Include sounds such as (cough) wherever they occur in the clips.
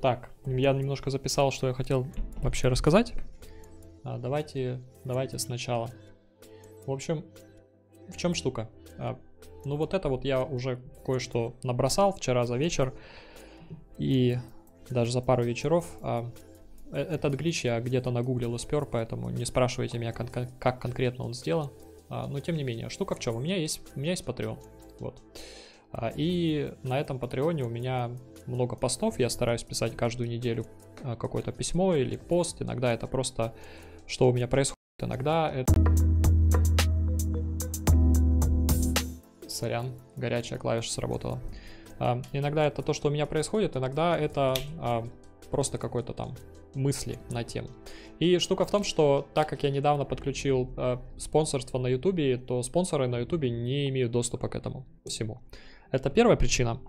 Так, я немножко записал, что я хотел вообще рассказать. А, давайте, давайте сначала. В общем, в чем штука? А, ну вот это вот я уже кое-что набросал вчера за вечер. И даже за пару вечеров. А, э, этот глич я где-то нагуглил и спер, поэтому не спрашивайте меня, как конкретно он сделан. Но тем не менее, штука в чем? У меня есть, у меня есть Patreon. Вот. И на этом Патреоне у меня много постов, я стараюсь писать каждую неделю а, какое-то письмо или пост, иногда это просто что у меня происходит, иногда это... Сорян, горячая клавиша сработала. А, иногда это то, что у меня происходит, иногда это просто какой-то там мысли на тему. И штука в том, что так как я недавно подключил э, спонсорство на YouTube, то спонсоры на YouTube не имеют доступа к этому всему. Это первая причина.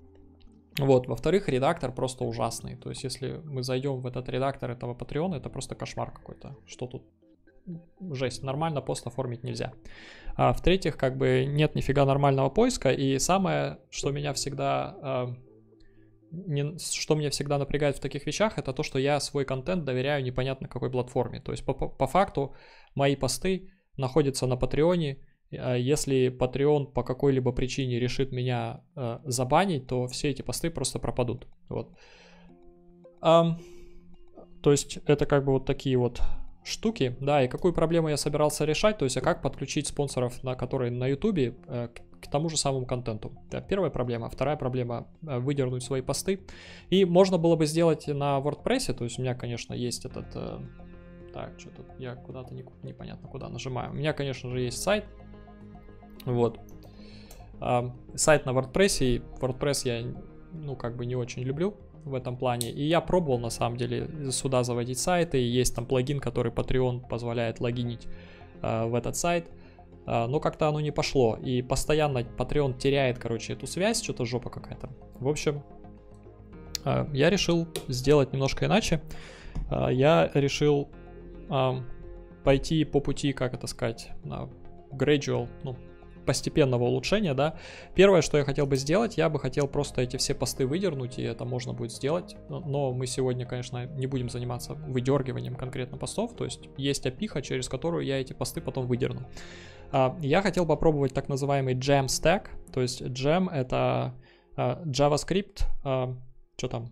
Вот, во-вторых, редактор просто ужасный. То есть, если мы зайдем в этот редактор этого Patreon, это просто кошмар какой-то. Что тут? Жесть, нормально пост оформить нельзя. А в-третьих, как бы нет нифига нормального поиска. И самое, что меня всегда... Э, не, что меня всегда напрягает в таких вещах, это то, что я свой контент доверяю непонятно какой платформе. То есть по, по факту мои посты находятся на Патреоне, а если Patreon по какой-либо причине решит меня э, забанить, то все эти посты просто пропадут. Вот. Um, то есть это как бы вот такие вот штуки, да, и какую проблему я собирался решать, то есть а как подключить спонсоров, на которые на YouTube э, к, к тому же самому контенту. Это первая проблема. Вторая проблема э, выдернуть свои посты. И можно было бы сделать на WordPress, то есть у меня, конечно, есть этот... Э, так, что тут я куда-то не, непонятно куда нажимаю. У меня, конечно же, есть сайт, вот. А, сайт на WordPress, и WordPress я, ну, как бы не очень люблю в этом плане. И я пробовал, на самом деле, сюда заводить сайты, и есть там плагин, который Patreon позволяет логинить а, в этот сайт. А, но как-то оно не пошло, и постоянно Patreon теряет, короче, эту связь, что-то жопа какая-то. В общем, а, я решил сделать немножко иначе. А, я решил а, пойти по пути, как это сказать, gradual, ну, постепенного улучшения, да. Первое, что я хотел бы сделать, я бы хотел просто эти все посты выдернуть, и это можно будет сделать. Но мы сегодня, конечно, не будем заниматься выдергиванием конкретно постов, то есть есть опиха, через которую я эти посты потом выдерну. А, я хотел попробовать так называемый Jam Stack, то есть Jam это а, JavaScript, а, что там,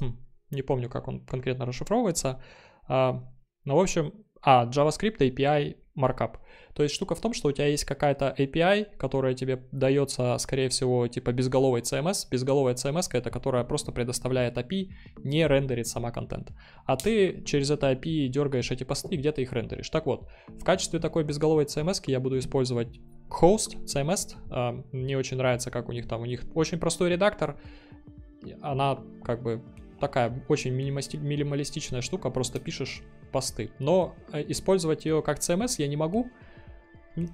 хм, не помню, как он конкретно расшифровывается, но в общем, а, JavaScript API Markup. То есть штука в том, что у тебя есть какая-то API, которая тебе дается, скорее всего, типа безголовой CMS. Безголовая CMS это которая просто предоставляет API, не рендерит сама контент. А ты через это API дергаешь эти посты и где-то их рендеришь. Так вот, в качестве такой безголовой CMS я буду использовать Host CMS. А, мне очень нравится, как у них там, у них очень простой редактор. Она как бы такая очень минималистичная штука, просто пишешь посты. Но э, использовать ее как CMS я не могу,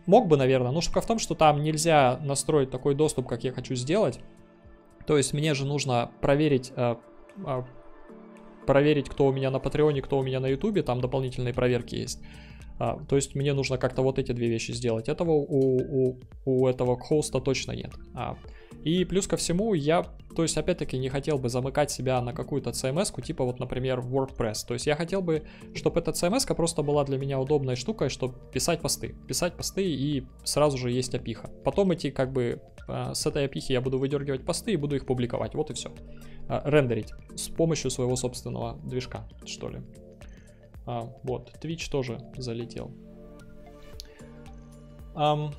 Мог бы, наверное, но штука в том, что там нельзя настроить такой доступ, как я хочу сделать. То есть мне же нужно проверить, э, э, проверить, кто у меня на Патреоне, кто у меня на Ютубе, там дополнительные проверки есть. А, то есть мне нужно как-то вот эти две вещи сделать. Этого у, у, у этого хоста точно нет. А, и плюс ко всему, я, то есть, опять-таки, не хотел бы замыкать себя на какую-то CMS, типа вот, например, WordPress. То есть я хотел бы, чтобы эта CMS просто была для меня удобной штукой, чтобы писать посты. Писать посты и сразу же есть опиха. Потом эти, как бы, а, с этой опихи я буду выдергивать посты и буду их публиковать. Вот и все. А, рендерить с помощью своего собственного движка, что ли. А, вот, Twitch тоже залетел. Um,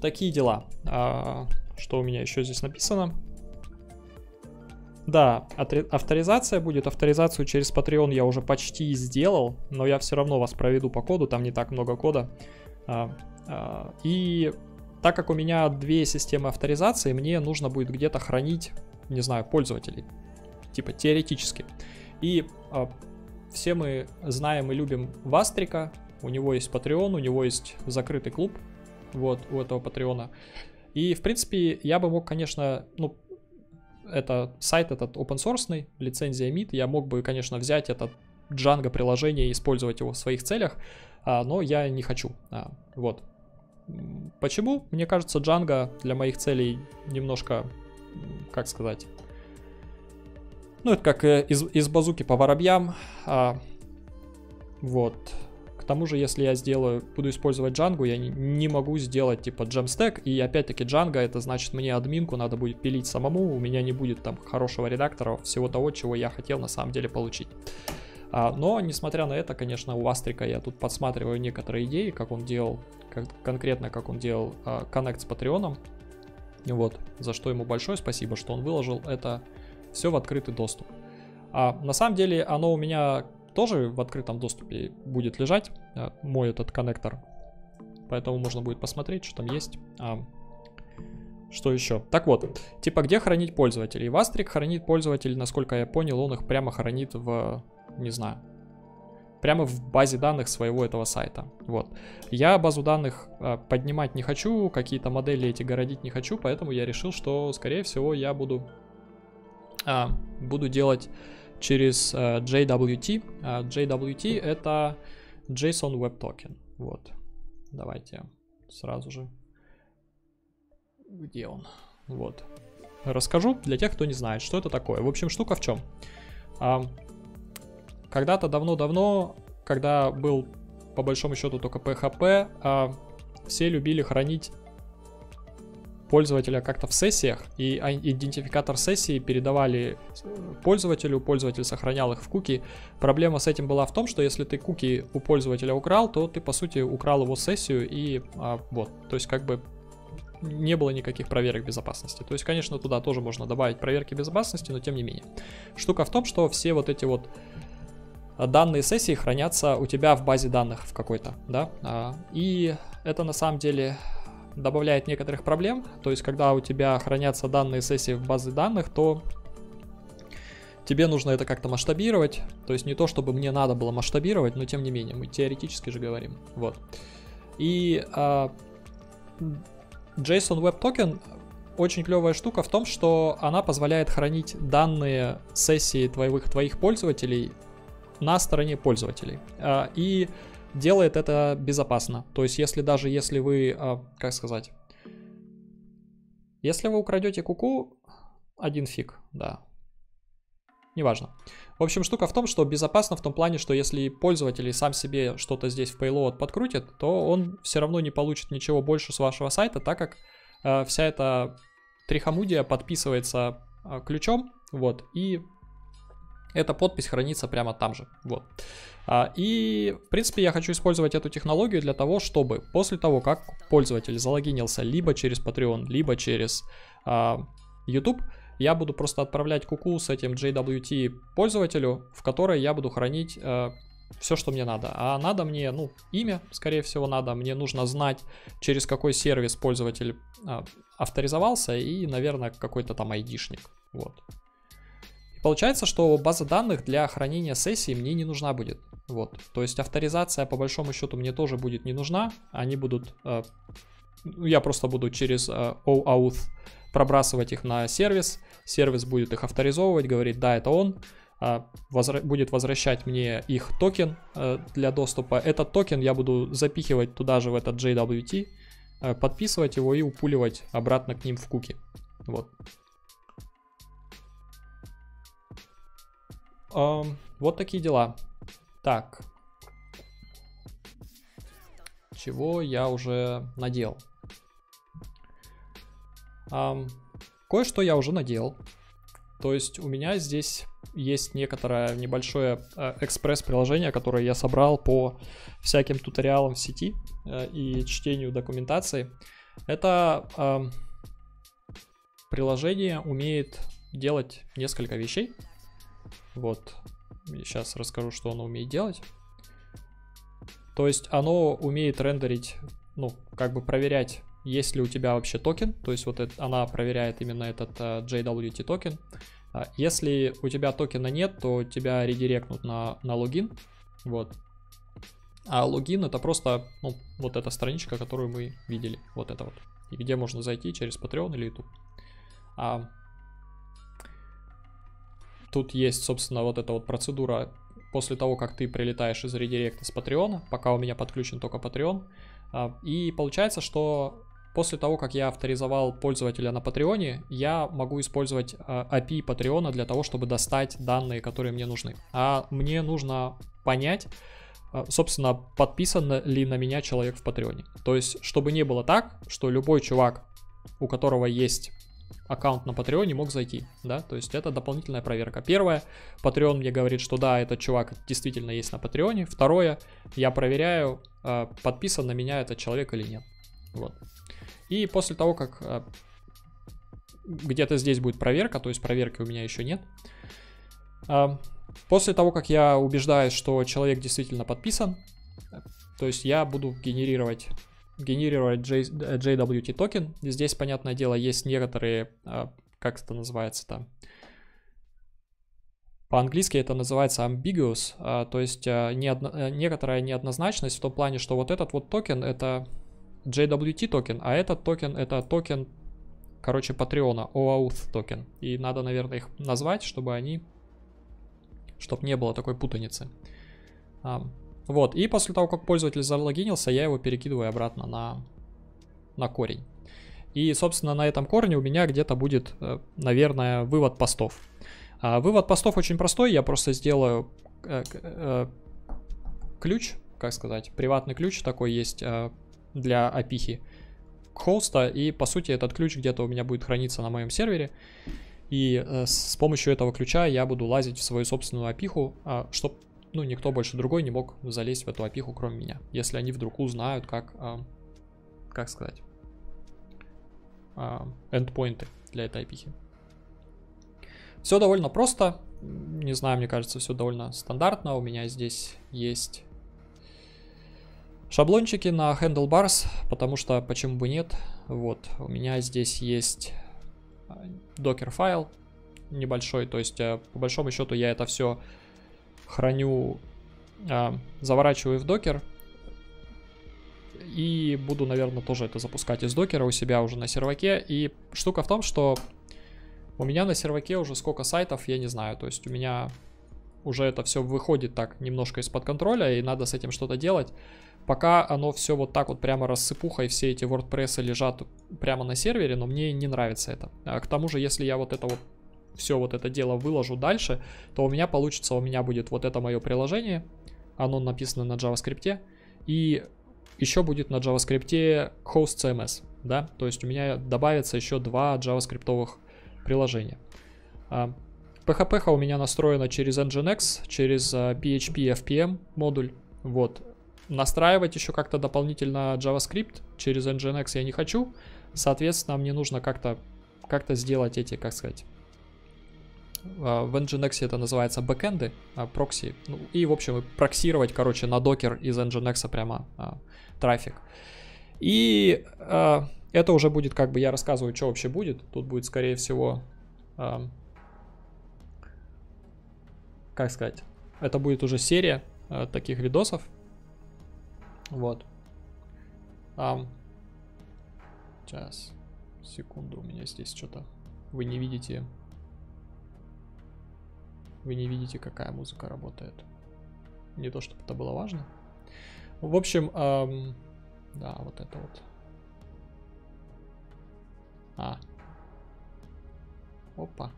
такие дела. А, что у меня еще здесь написано? Да, авторизация будет. Авторизацию через Patreon я уже почти сделал, но я все равно вас проведу по коду, там не так много кода. А, а, и так как у меня две системы авторизации, мне нужно будет где-то хранить, не знаю, пользователей. Типа теоретически. И а, все мы знаем и любим Вастрика. У него есть Patreon, у него есть закрытый клуб, вот, у этого Патреона. И, в принципе, я бы мог, конечно, ну, это сайт этот open source, лицензия MIT, я мог бы, конечно, взять это Django приложение и использовать его в своих целях, а, но я не хочу. А, вот. Почему? Мне кажется, Django для моих целей немножко как сказать, ну, это как э, из, из базуки по воробьям. А, вот. К тому же, если я сделаю, буду использовать Django, я не, не могу сделать типа Jamstack. И опять-таки Django, это значит мне админку надо будет пилить самому. У меня не будет там хорошего редактора, всего того, чего я хотел на самом деле получить. А, но, несмотря на это, конечно, у Астрика я тут подсматриваю некоторые идеи, как он делал, как, конкретно как он делал а, с Патреоном. Вот, за что ему большое спасибо, что он выложил это все в открытый доступ. А на самом деле оно у меня тоже в открытом доступе будет лежать, а, мой этот коннектор. Поэтому можно будет посмотреть, что там есть. А, что еще? Так вот, типа где хранить пользователей? Вастрик хранит пользователей, насколько я понял, он их прямо хранит в, не знаю, прямо в базе данных своего этого сайта. Вот. Я базу данных э, поднимать не хочу, какие-то модели эти городить не хочу, поэтому я решил, что, скорее всего, я буду буду делать через а, JWT. А, JWT это JSON Web Token. Вот. Давайте сразу же. Где он? Вот. Расскажу для тех, кто не знает, что это такое. В общем, штука в чем? А, когда-то давно-давно, когда был по большому счету только PHP, а, все любили хранить пользователя как-то в сессиях, и идентификатор сессии передавали пользователю, пользователь сохранял их в куки. Проблема с этим была в том, что если ты куки у пользователя украл, то ты, по сути, украл его сессию, и а, вот, то есть как бы не было никаких проверок безопасности. То есть, конечно, туда тоже можно добавить проверки безопасности, но тем не менее. Штука в том, что все вот эти вот данные сессии хранятся у тебя в базе данных в какой-то, да, а, и это на самом деле добавляет некоторых проблем. То есть, когда у тебя хранятся данные сессии в базе данных, то тебе нужно это как-то масштабировать. То есть не то, чтобы мне надо было масштабировать, но тем не менее, мы теоретически же говорим. Вот. И а, JSON Web Token очень клевая штука в том, что она позволяет хранить данные сессии твоих, твоих пользователей на стороне пользователей. А, и делает это безопасно. То есть, если даже если вы, а, как сказать, если вы украдете куку, один фиг, да. Неважно. В общем, штука в том, что безопасно в том плане, что если пользователь сам себе что-то здесь в payload подкрутит, то он все равно не получит ничего больше с вашего сайта, так как э, вся эта трихомудия подписывается э, ключом, вот, и эта подпись хранится прямо там же. Вот. А, и, в принципе, я хочу использовать эту технологию для того, чтобы после того, как пользователь залогинился либо через Patreon, либо через а, YouTube, я буду просто отправлять куку с этим JWT пользователю, в которой я буду хранить а, все, что мне надо. А надо мне, ну, имя, скорее всего, надо. Мне нужно знать, через какой сервис пользователь а, авторизовался и, наверное, какой-то там айдишник. Вот. Получается, что база данных для хранения сессии мне не нужна будет. Вот. То есть авторизация по большому счету мне тоже будет не нужна. Они будут... Э, я просто буду через э, OAuth пробрасывать их на сервис. Сервис будет их авторизовывать, говорить, да, это он. Э, возра- будет возвращать мне их токен э, для доступа. Этот токен я буду запихивать туда же в этот JWT, э, подписывать его и упуливать обратно к ним в куки. Вот. Вот такие дела. Так. Чего я уже надел? Эм, кое-что я уже надел. То есть у меня здесь есть некоторое небольшое э, экспресс-приложение, которое я собрал по всяким туториалам в сети э, и чтению документации. Это приложение умеет делать несколько вещей. Вот. Сейчас расскажу, что оно умеет делать. То есть оно умеет рендерить, ну, как бы проверять, есть ли у тебя вообще токен. То есть вот это, она проверяет именно этот э, JWT токен. Э, если у тебя токена нет, то тебя редиректнут на, на логин. Вот. А логин это просто, ну, вот эта страничка, которую мы видели. Вот это вот. И где можно зайти через Patreon или YouTube. А Тут есть, собственно, вот эта вот процедура после того, как ты прилетаешь из редиректа с Патреона, пока у меня подключен только Patreon. А, и получается, что после того, как я авторизовал пользователя на Патреоне, я могу использовать API Патреона для того, чтобы достать данные, которые мне нужны. А мне нужно понять, собственно, подписан ли на меня человек в Патреоне. То есть, чтобы не было так, что любой чувак, у которого есть аккаунт на Патреоне мог зайти, да, то есть это дополнительная проверка. Первое, Patreon мне говорит, что да, этот чувак действительно есть на Патреоне. Второе, я проверяю, а, подписан на меня этот человек или нет. Вот. И после того, как а, где-то здесь будет проверка, то есть проверки у меня еще нет, а, после того, как я убеждаюсь, что человек действительно подписан, то есть я буду генерировать генерировать JWT токен. Здесь, понятное дело, есть некоторые, а, как это называется там, по-английски это называется ambiguous, а, то есть а, неодно, э, некоторая неоднозначность в том плане, что вот этот вот токен это JWT токен, а этот токен это токен, короче, Патреона, OAuth токен. И надо, наверное, их назвать, чтобы они, чтобы не было такой путаницы. Вот, и после того, как пользователь залогинился, я его перекидываю обратно на, на корень. И, собственно, на этом корне у меня где-то будет, э, наверное, вывод постов. А вывод постов очень простой, я просто сделаю э, э, ключ, как сказать, приватный ключ такой есть для опихи хоста, и, по сути, этот ключ где-то у меня будет храниться на моем сервере. И с помощью этого ключа я буду лазить в свою собственную опиху, а, чтобы ну, никто больше другой не мог залезть в эту опиху, кроме меня. Если они вдруг узнают, как, э, как сказать, э, эндпоинты для этой опихи. Все довольно просто. Не знаю, мне кажется, все довольно стандартно. У меня здесь есть шаблончики на handlebars, потому что почему бы нет. Вот, у меня здесь есть докер файл небольшой, то есть э, по большому счету я это все храню, а, заворачиваю в докер. И буду, наверное, тоже это запускать из докера у себя уже на серваке. И штука в том, что у меня на серваке уже сколько сайтов, я не знаю. То есть у меня уже это все выходит так немножко из-под контроля, и надо с этим что-то делать. Пока оно все вот так вот прямо рассыпухой, все эти WordPress лежат прямо на сервере, но мне не нравится это. А к тому же, если я вот это вот все вот это дело выложу дальше, то у меня получится, у меня будет вот это мое приложение, оно написано на JavaScript, и еще будет на JavaScript host CMS, да, то есть у меня добавится еще два JavaScript приложения. PHP а, у меня настроена через Nginx, через PHP а, FPM модуль, вот. Настраивать еще как-то дополнительно JavaScript через Nginx я не хочу, соответственно, мне нужно как-то как-то сделать эти, как сказать, в Nginx это называется бэкэнды, а, прокси. Ну, и, в общем, проксировать, короче, на докер из Nginx прямо а, трафик. И а, это уже будет, как бы я рассказываю, что вообще будет. Тут будет, скорее всего, а, как сказать, это будет уже серия а, таких видосов. Вот. А, сейчас, секунду, у меня здесь что-то, вы не видите вы не видите, какая музыка работает. Не то, чтобы это было важно. В общем, эм, да, вот это вот. А. Опа.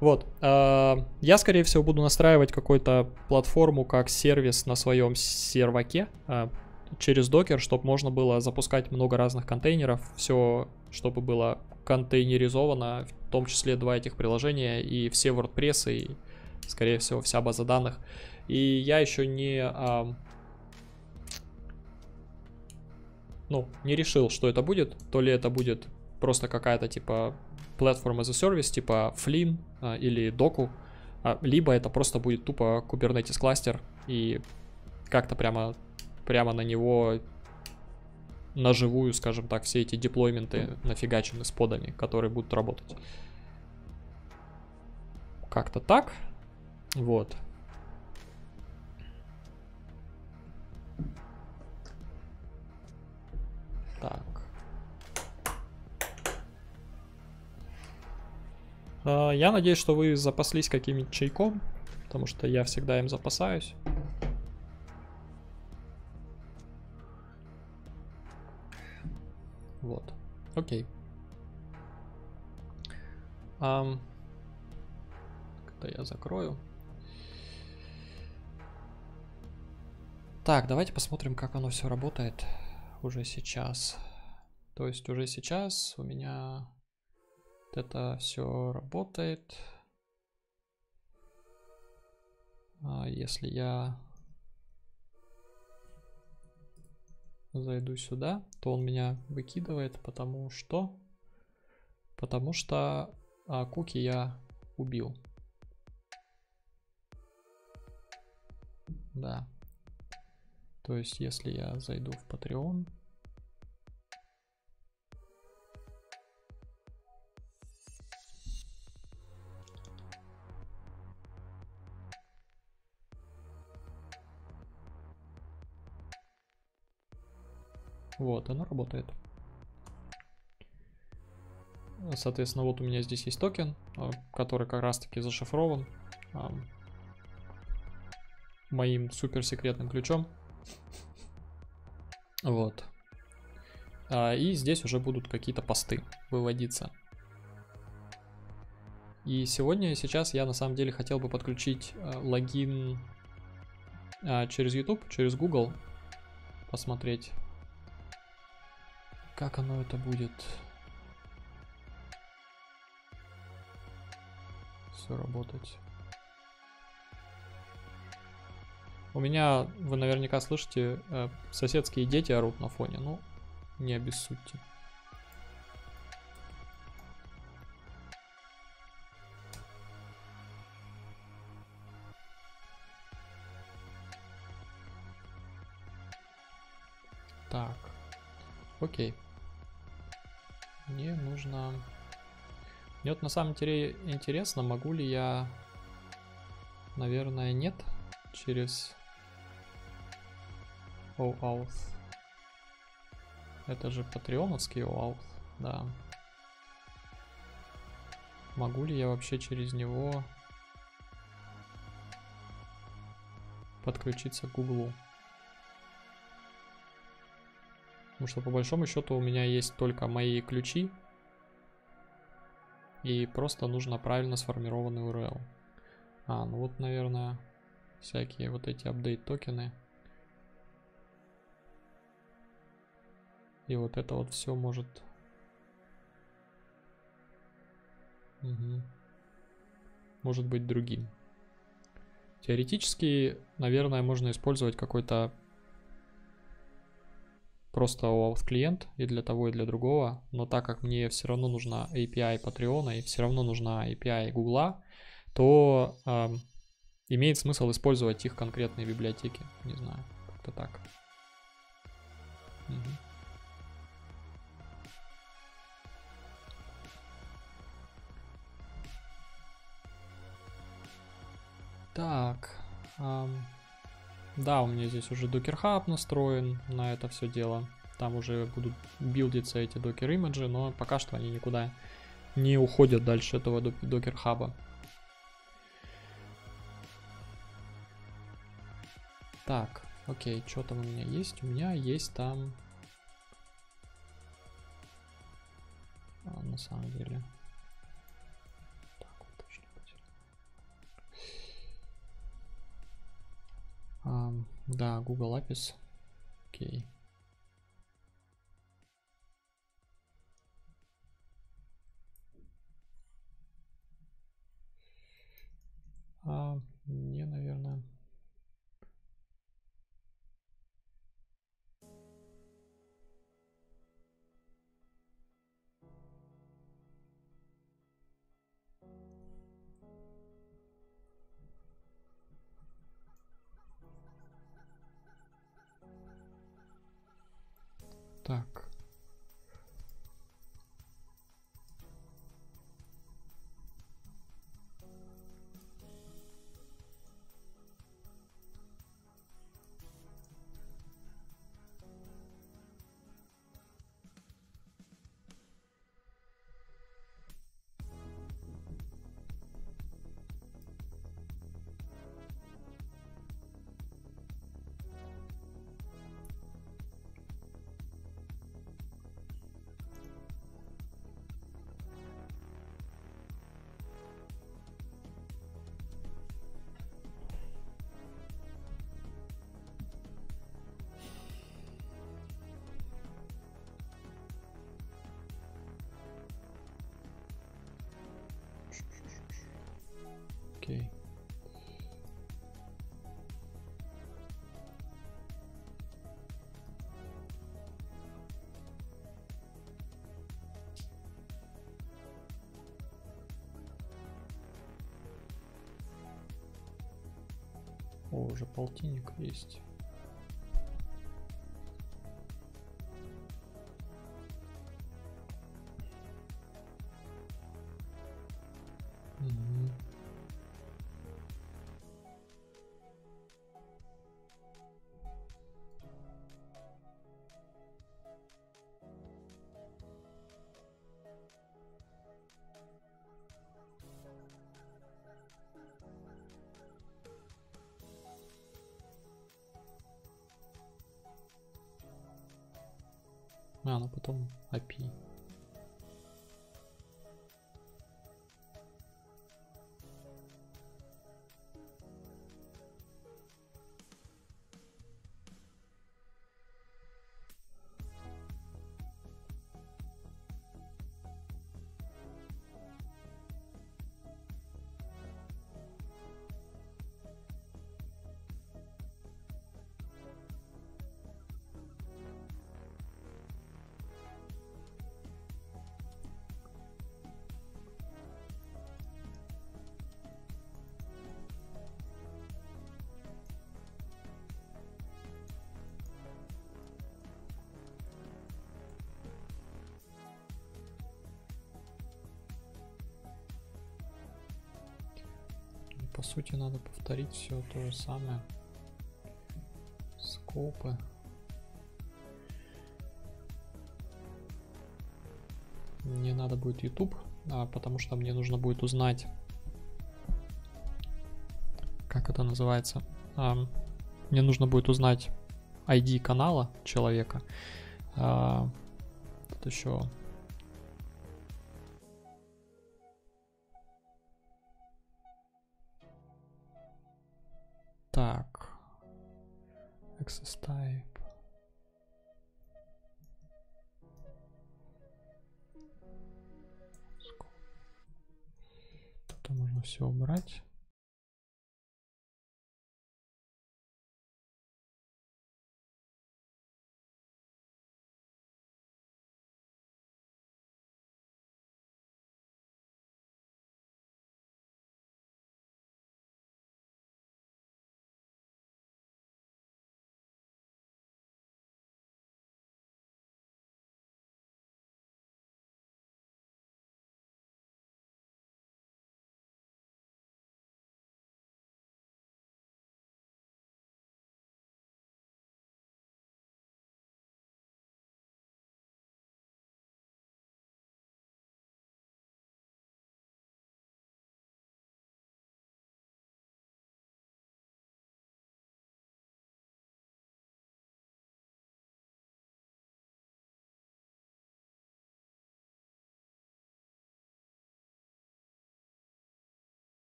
Вот. Э, я, скорее всего, буду настраивать какую-то платформу как сервис на своем серваке э, через докер, чтобы можно было запускать много разных контейнеров. Все, чтобы было контейнеризовано, в том числе два этих приложения и все WordPress и, скорее всего, вся база данных. И я еще не, а, ну, не решил, что это будет. То ли это будет просто какая-то типа Platform as a Service, типа Flynn а, или Doku, а, либо это просто будет тупо Kubernetes кластер и как-то прямо, прямо на него на живую, скажем так, все эти деплойменты нафигачены с подами, которые будут работать. Как-то так. Вот. Так. А, я надеюсь, что вы запаслись каким-нибудь чайком, потому что я всегда им запасаюсь. Вот. Окей. Um, это я закрою. Так, давайте посмотрим, как оно все работает уже сейчас. То есть уже сейчас у меня вот это все работает. А если я зайду сюда, то он меня выкидывает, потому что... Потому что а, куки я убил. Да. То есть, если я зайду в Patreon, Вот, оно работает. Соответственно, вот у меня здесь есть токен, а, который как раз-таки зашифрован моим суперсекретным ключом. (laughs) Вот. А, и здесь уже будут какие-то посты выводиться. И сегодня, сейчас я на самом деле хотел бы подключить а, логин через YouTube, через Google, посмотреть как оно это будет все работать? У меня, вы наверняка слышите, э, соседские дети орут на фоне. Ну, не обессудьте. Так, окей. Мне нужно... Мне вот на самом деле интересно, могу ли я... Наверное, нет. Через... OAuth. Это же патреоновский OAuth, да. Могу ли я вообще через него подключиться к Гуглу? Потому что по большому счету у меня есть только мои ключи. И просто нужно правильно сформированный URL. А, ну вот, наверное, всякие вот эти апдейт токены. И вот это вот все может... Угу. Может быть другим. Теоретически, наверное, можно использовать какой-то просто OAuth клиент и для того, и для другого. Но так как мне все равно нужна API Patreon и все равно нужна API Google, то э, имеет смысл использовать их конкретные библиотеки. Не знаю, как-то так. Угу. Так. Эм, да, у меня здесь уже Docker Hub настроен на это все дело. Там уже будут билдиться эти Docker имиджи, но пока что они никуда не уходят дальше этого Docker Hub. Так, окей, что там у меня есть? У меня есть там... А, на самом деле... Um, да, Google APIs. Окей. А, не, наверное. О, уже полтинник есть. Сути, надо повторить все то же самое. Скопы. Мне надо будет YouTube, а, потому что мне нужно будет узнать, как это называется. Ам, Мне нужно будет узнать ID канала человека. А, Тут еще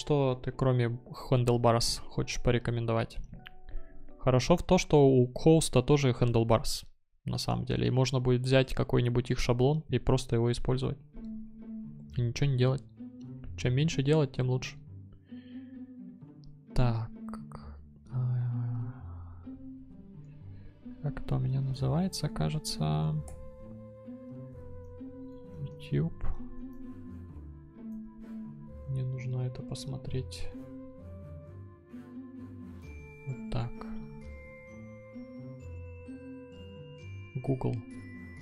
Что ты кроме Handlebars хочешь порекомендовать? Хорошо в то, что у хоста тоже Handlebars, на самом деле. И можно будет взять какой-нибудь их шаблон и просто его использовать. И ничего не делать. Чем меньше делать, тем лучше. Так. а, Как это у меня называется, кажется... YouTube. Мне нужно это посмотреть. Вот так. Google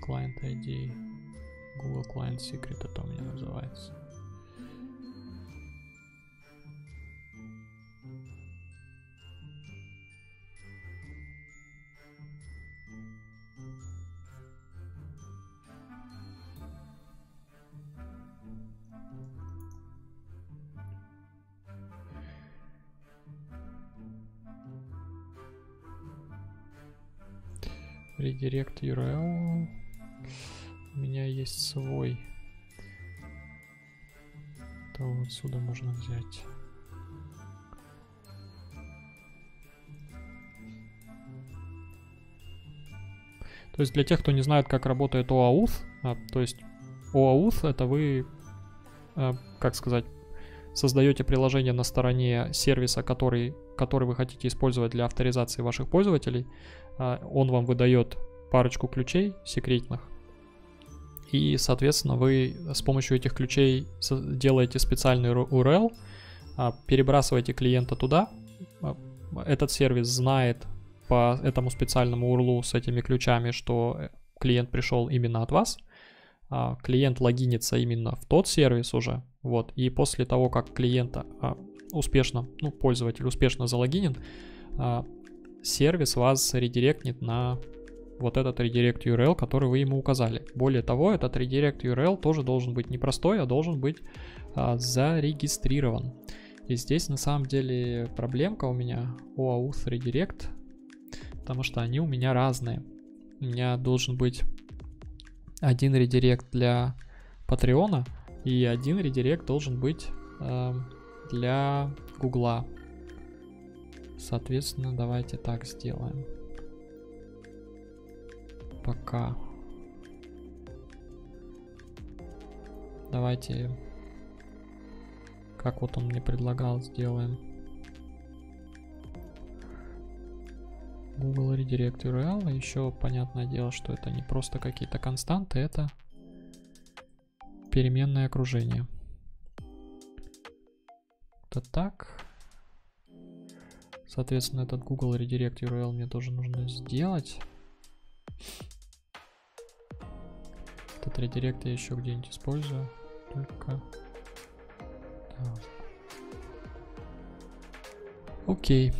Client ID. Google Client Secret это у меня называется. Redirect URL. У меня есть свой. что отсюда можно взять? То есть для тех, кто не знает, как работает OAuth, а, то есть OAuth это вы, а, как сказать, создаете приложение на стороне сервиса, который, который вы хотите использовать для авторизации ваших пользователей. А, он вам выдает парочку ключей секретных. И, соответственно, вы с помощью этих ключей делаете специальный URL, а, перебрасываете клиента туда. А, этот сервис знает по этому специальному URL с этими ключами, что э, клиент пришел именно от вас. А, клиент логинится именно в тот сервис уже. Вот. И после того, как клиента успешно, ну, пользователь успешно залогинен, сервис вас редиректнет на вот этот редирект URL, который вы ему указали. Более того, этот редирект URL тоже должен быть не простой, а должен быть а, зарегистрирован. И здесь на самом деле проблемка у меня OAuth Redirect, потому что они у меня разные. У меня должен быть один редирект для Патреона и один редирект должен быть э, для Гугла. Соответственно, давайте так сделаем пока. Давайте, как вот он мне предлагал, сделаем. Google Redirect URL. Еще понятное дело, что это не просто какие-то константы, это переменное окружение. Это так. Соответственно, этот Google Redirect URL мне тоже нужно сделать. Этот редирект я еще где-нибудь использую. Только... Так. Окей.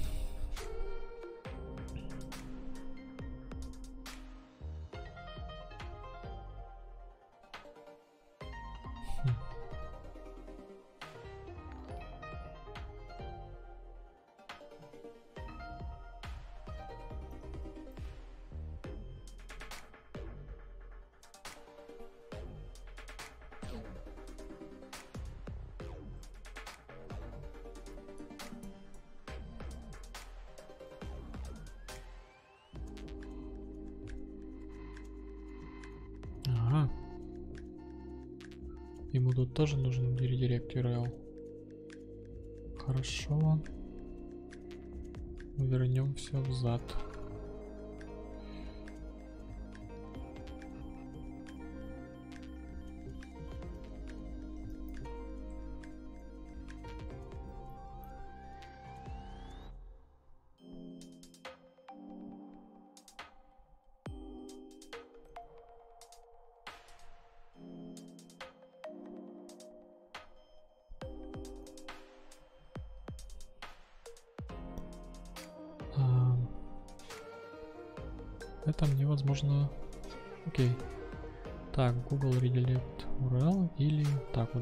Ему тут тоже нужен редирект URL. Хорошо. Вернем все взад.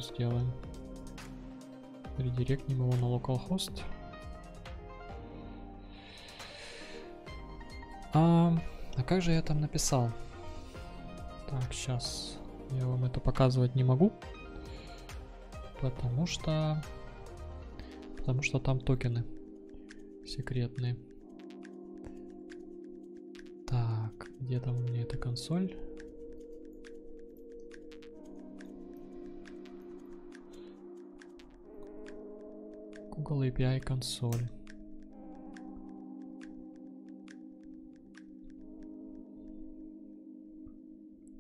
Сделаем. Редиректнем его на localhost. А, а как же я там написал? Так, сейчас я вам это показывать не могу. Потому что... Потому что там токены секретные. Так, где там у меня эта консоль? Google API консоль.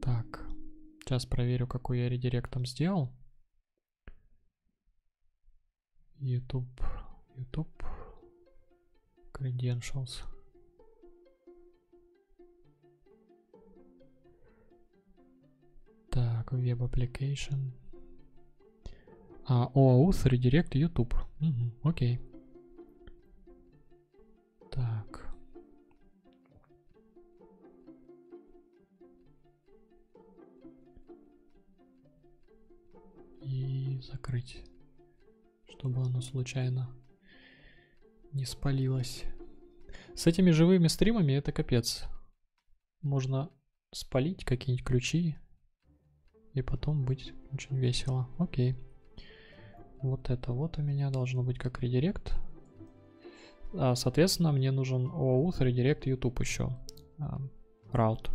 Так, сейчас проверю, какой я редирект там сделал. YouTube, YouTube, credentials. Так, Web Application. А, OAuth Redirect YouTube. Угу, окей. Так. И закрыть, чтобы оно случайно не спалилось. С этими живыми стримами это капец. Можно спалить какие-нибудь ключи и потом быть очень весело. Окей. Вот это вот у меня должно быть как редирект. А, соответственно, мне нужен OAuth редирект YouTube еще. А, route.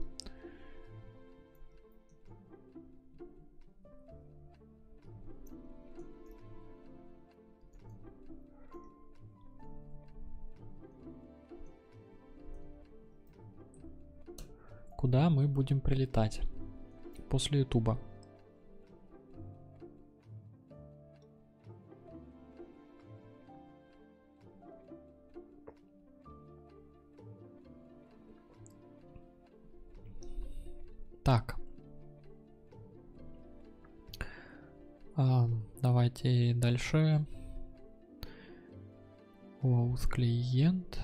Куда мы будем прилетать после Ютуба? Давайте дальше. Oath клиент.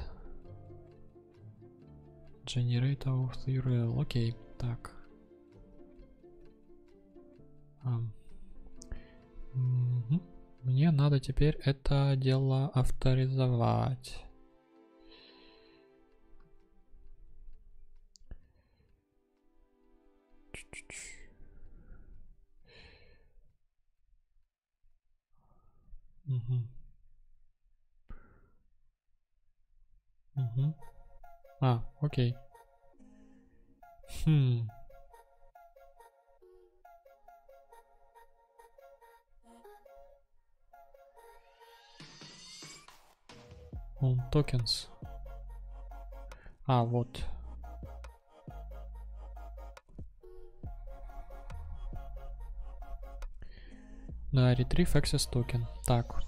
Generate of URL. Окей, так. А. Мне надо теперь это дело авторизовать. Окей. Хм. Он tokens. А, вот. Да, retrieve access token. Так.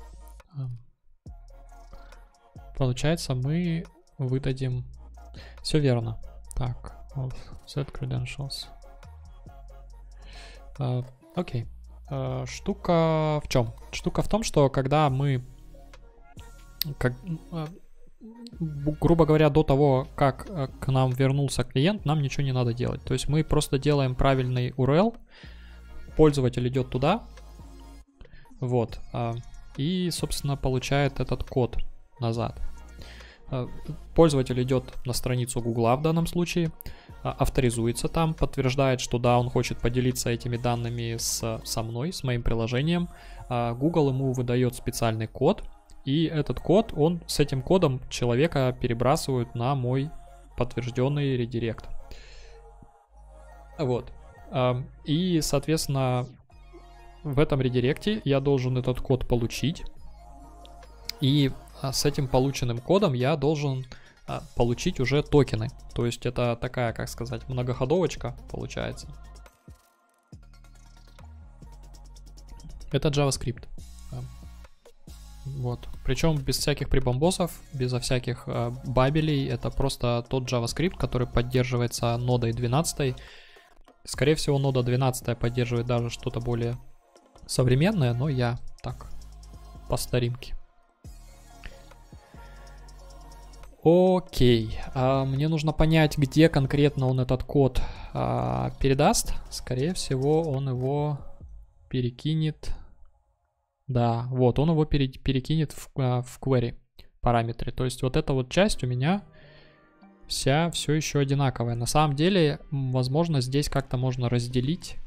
Получается, мы выдадим все верно. Так, of set credentials. Uh, окей. Uh, штука в чем? Штука в том, что когда мы, как, uh, грубо говоря, до того, как к нам вернулся клиент, нам ничего не надо делать. То есть мы просто делаем правильный URL, пользователь идет туда, вот, и, собственно, получает этот код назад. Э, пользователь идет на страницу Гугла в данном случае, а, авторизуется там, подтверждает, что да, он хочет поделиться этими данными с, со мной, с моим приложением. А, Google ему выдает специальный код, и этот код, он с этим кодом человека перебрасывают на мой подтвержденный редирект. Вот. И, соответственно, в этом редиректе я должен этот код получить. И а с этим полученным кодом я должен а, получить уже токены. То есть это такая, как сказать, многоходовочка получается. Это JavaScript. Вот. Причем без всяких прибамбосов, безо всяких э, бабелей. Это просто тот JavaScript, который поддерживается нодой 12. Скорее всего, нода 12 поддерживает даже что-то более современное, но я так, по старинке. Окей, а, мне нужно понять, где конкретно он этот код а, передаст. Скорее всего, он его перекинет. Да, вот, он его пере, перекинет в, а, в query параметры. То есть вот эта вот часть у меня вся все еще одинаковая. На самом деле, возможно, здесь как-то можно разделить,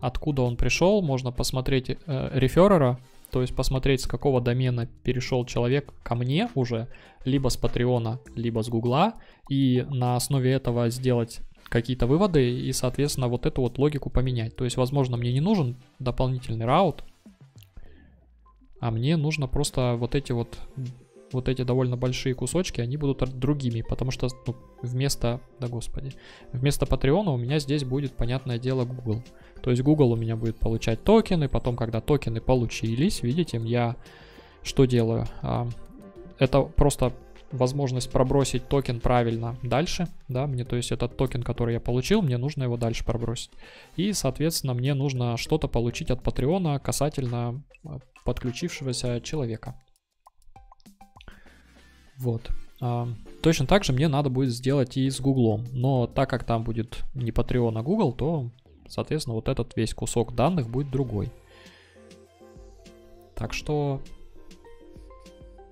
откуда он пришел. Можно посмотреть э, реферера, то есть посмотреть, с какого домена перешел человек ко мне уже, либо с Патреона, либо с Гугла, и на основе этого сделать какие-то выводы и, соответственно, вот эту вот логику поменять. То есть, возможно, мне не нужен дополнительный раут, а мне нужно просто вот эти вот вот эти довольно большие кусочки, они будут другими, потому что ну, вместо, да господи, вместо Patreon а у меня здесь будет, понятное дело, Google. То есть Google у меня будет получать токены, потом, когда токены получились, видите, я что делаю? Это просто возможность пробросить токен правильно дальше, да, мне, то есть этот токен, который я получил, мне нужно его дальше пробросить. И, соответственно, мне нужно что-то получить от Patreon а касательно а, подключившегося человека. Вот. А, точно так же мне надо будет сделать и с Гуглом. Но так как там будет не Patreon, а Google, то, соответственно, вот этот весь кусок данных будет другой. Так что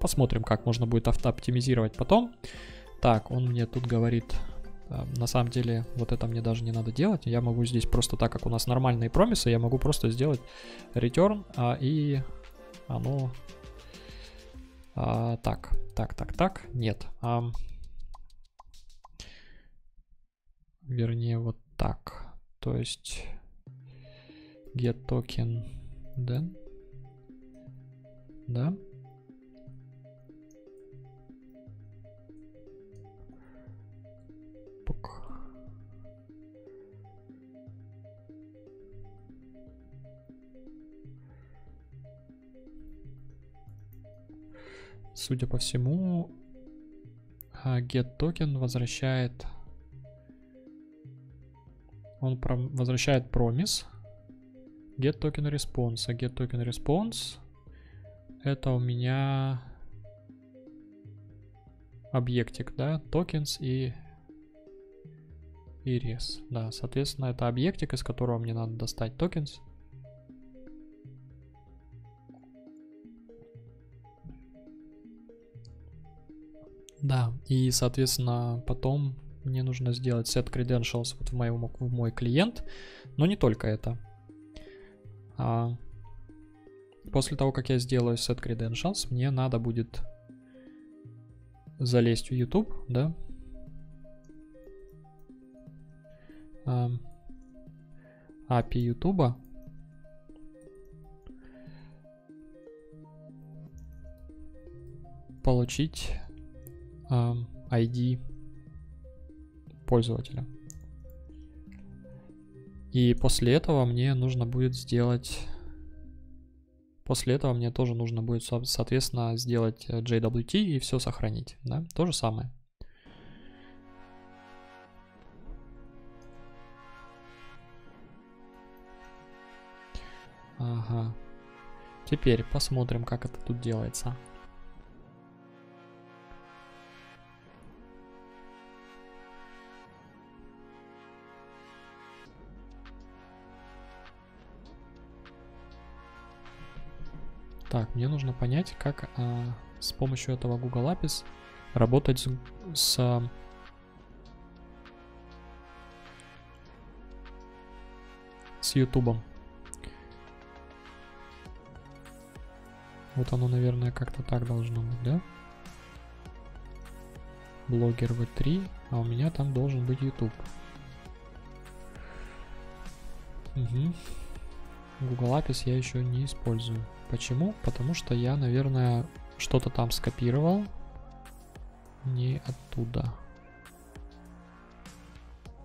посмотрим, как можно будет автооптимизировать потом. Так, он мне тут говорит, а, на самом деле, вот это мне даже не надо делать. Я могу здесь просто так, как у нас нормальные промисы, я могу просто сделать return а, и оно... А, так, так, так, так, нет. А, вернее, вот так. То есть get token then. Да? Пук. Судя по всему, а, get token возвращает он возвращает промис get token response а get token response это у меня объектик да tokens и и res да соответственно это объектик из которого мне надо достать tokens Да, и, соответственно, потом мне нужно сделать set credentials вот в, моем, в мой клиент, но не только это. А после того, как я сделаю set credentials, мне надо будет залезть в YouTube, да, API YouTube, получить ID пользователя. И после этого мне нужно будет сделать... После этого мне тоже нужно будет, соответственно, сделать э, JWT и все сохранить. Да? То же самое. Ага. Теперь посмотрим, как это тут делается. Так, мне нужно понять, как а, с помощью этого Google Apis работать с, с с YouTube. Вот оно, наверное, как-то так должно быть, да? Блогер V3, а у меня там должен быть YouTube. Угу. Google Apis я еще не использую. Почему? Потому что я, наверное, что-то там скопировал. Не оттуда.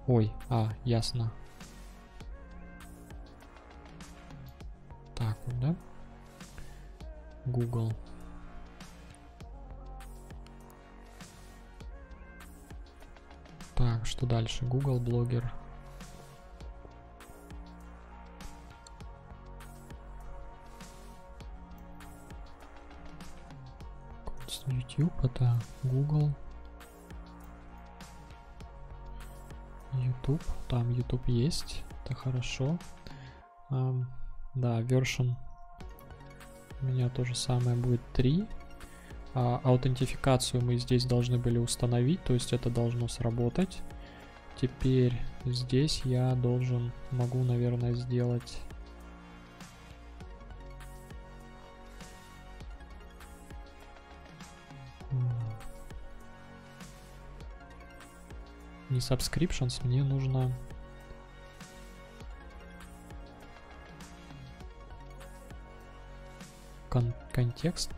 Ой, а, ясно. Так вот, да? Google. Так, что дальше? Google блогер. YouTube, это Google, YouTube, там YouTube есть, это хорошо. Um, да, version меня то же самое будет 3. А, аутентификацию мы здесь должны были установить, то есть это должно сработать. Теперь здесь я должен, могу, наверное, сделать не subscriptions, мне нужно... Кон контекст.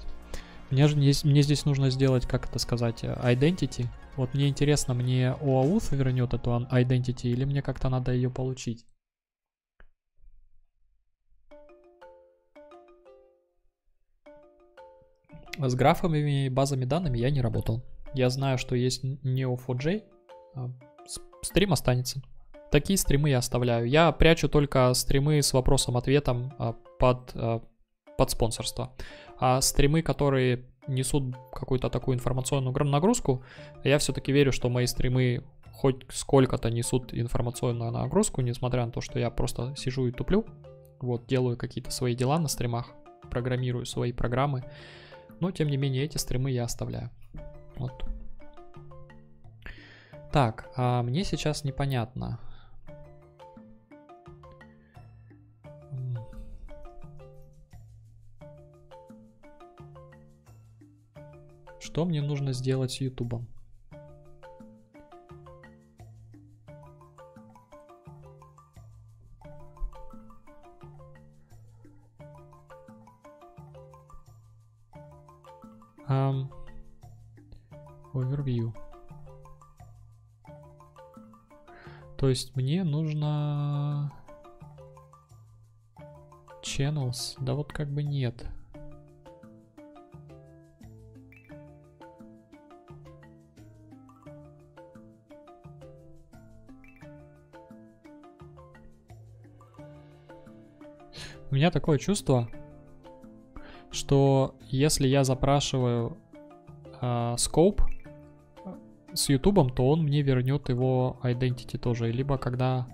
Мне, же, мне, мне здесь нужно сделать, как это сказать, identity. Вот мне интересно, мне OAuth вернет эту identity или мне как-то надо ее получить? С графами и базами данными я не работал. Я знаю, что есть Neo4j, а, стрим останется. Такие стримы я оставляю. Я прячу только стримы с вопросом-ответом а, под, а, под спонсорство. А стримы, которые несут какую-то такую информационную нагрузку, я все-таки верю, что мои стримы хоть сколько-то несут информационную нагрузку, несмотря на то, что я просто сижу и туплю. Вот, делаю какие-то свои дела на стримах, программирую свои программы. Но, тем не менее, эти стримы я оставляю. Вот. Так, а мне сейчас непонятно. Что мне нужно сделать с Ютубом? Um, overview. То есть мне нужно channels, да вот как бы нет. Меня такое чувство, что если я запрашиваю э, scope с YouTube, то он мне вернет его identity тоже. Либо когда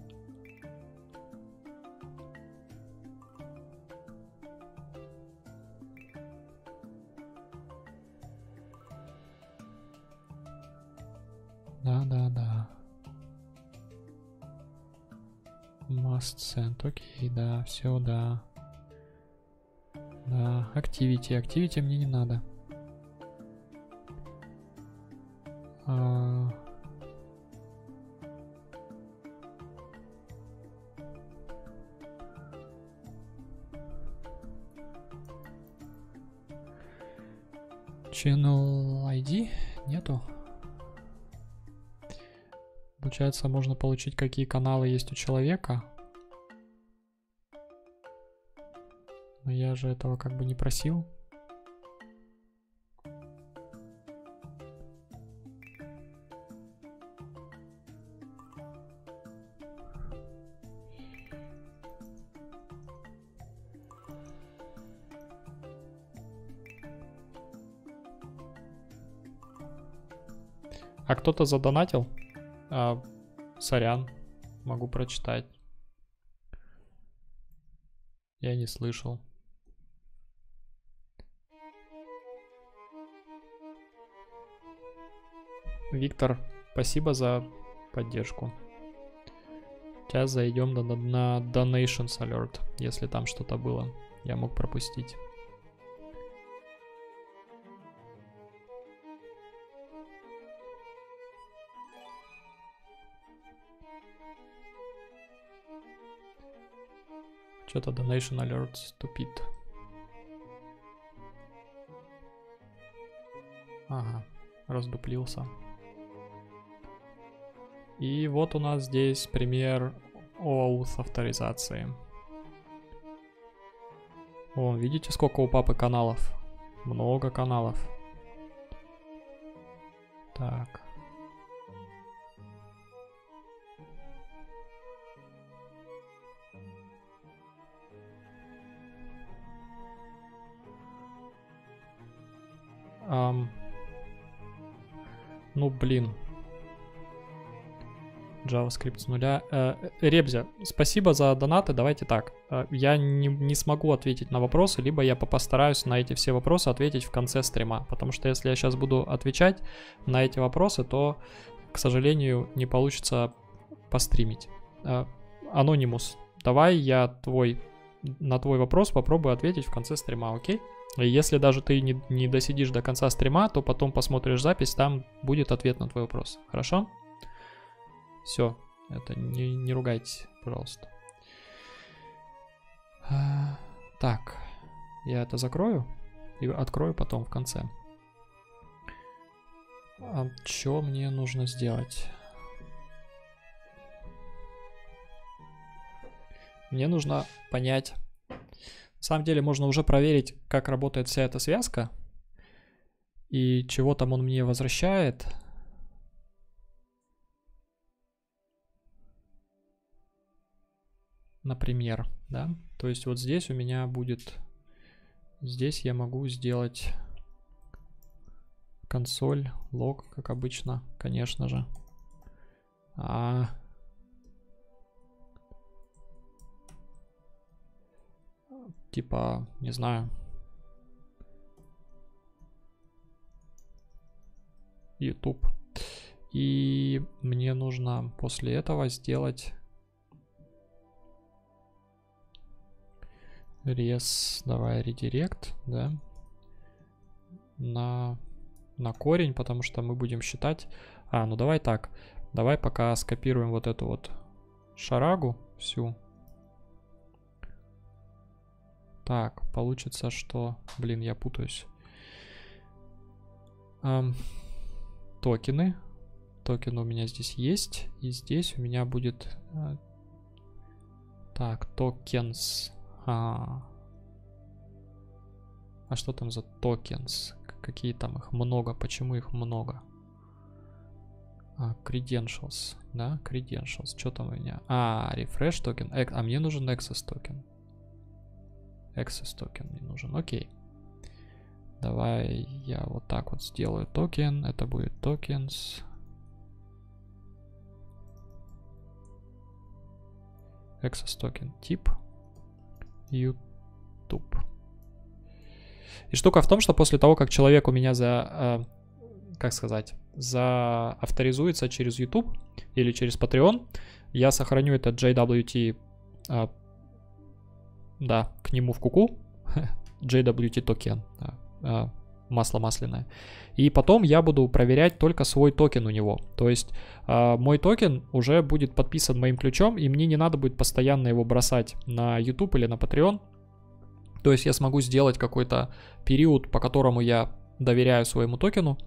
Да, да, да. Must send. Окей, да, все, да. Да, activity. Activity мне не надо. А... Channel ID нету. Получается, можно получить, какие каналы есть у человека. Я же этого как бы не просил. А кто-то задонатил? А, сорян, могу прочитать. Я не слышал. Виктор, спасибо за поддержку. Сейчас зайдем на, на Donations Alert, если там что-то было. Я мог пропустить. Что-то Donation Alert тупит. Ага, раздуплился. И вот у нас здесь пример OAuth авторизации. О, видите, сколько у папы каналов? Много каналов. Так. Um, ну, блин. JavaScript с нуля. Э, Ребзя, спасибо за донаты. Давайте так. Э, я не, не смогу ответить на вопросы, либо я постараюсь на эти все вопросы ответить в конце стрима. Потому что если я сейчас буду отвечать на эти вопросы, то, к сожалению, не получится постримить. Э, Анонимус, давай я твой на твой вопрос попробую ответить в конце стрима, окей? И если даже ты не, не досидишь до конца стрима, то потом посмотришь запись, там будет ответ на твой вопрос. Хорошо? Все, это не, не ругайтесь, пожалуйста. А, так, я это закрою и открою потом в конце. А что мне нужно сделать? Мне нужно понять. На самом деле можно уже проверить, как работает вся эта связка. И чего там он мне возвращает. Например, да. То есть вот здесь у меня будет... Здесь я могу сделать консоль, лог, как обычно, конечно же. А типа, не знаю, YouTube. И мне нужно после этого сделать рез, давай редирект, да, на на корень, потому что мы будем считать... А, ну давай так. Давай пока скопируем вот эту вот шарагу всю. Так, получится, что... Блин, я путаюсь. Эм, токены. Токены у меня здесь есть. И здесь у меня будет... Э, так, токенс. А, а что там за tokens? Какие там их много? Почему их много? А, credentials, да, credentials. Что там у меня? А, refresh токен. А мне нужен access токен. Access токен мне нужен. Окей. Давай я вот так вот сделаю токен. Это будет tokens. Access token type. YouTube. И штука в том, что после того, как человек у меня за, э, как сказать, за авторизуется через YouTube или через Patreon, я сохраню этот JWT, э, да, к нему в куку, (laughs) JWT токен, да, э, масло масляное. И потом я буду проверять только свой токен у него. То есть э, мой токен уже будет подписан моим ключом, и мне не надо будет постоянно его бросать на YouTube или на Patreon. То есть я смогу сделать какой-то период, по которому я доверяю своему токену.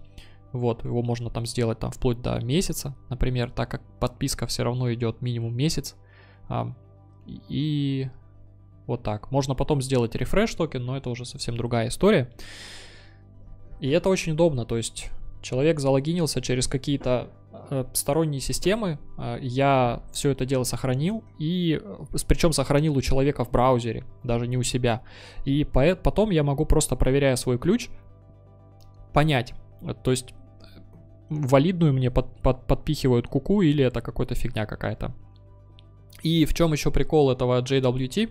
Вот, его можно там сделать там вплоть до месяца, например, так как подписка все равно идет минимум месяц. А, и вот так. Можно потом сделать рефреш токен, но это уже совсем другая история. И это очень удобно, то есть человек залогинился через какие-то Э, сторонние системы, э, я все это дело сохранил, и э, причем сохранил у человека в браузере, даже не у себя. И потом я могу просто, проверяя свой ключ, понять, то есть валидную мне под, под, подпихивают куку или это какая-то фигня какая-то. И в чем еще прикол этого JWT?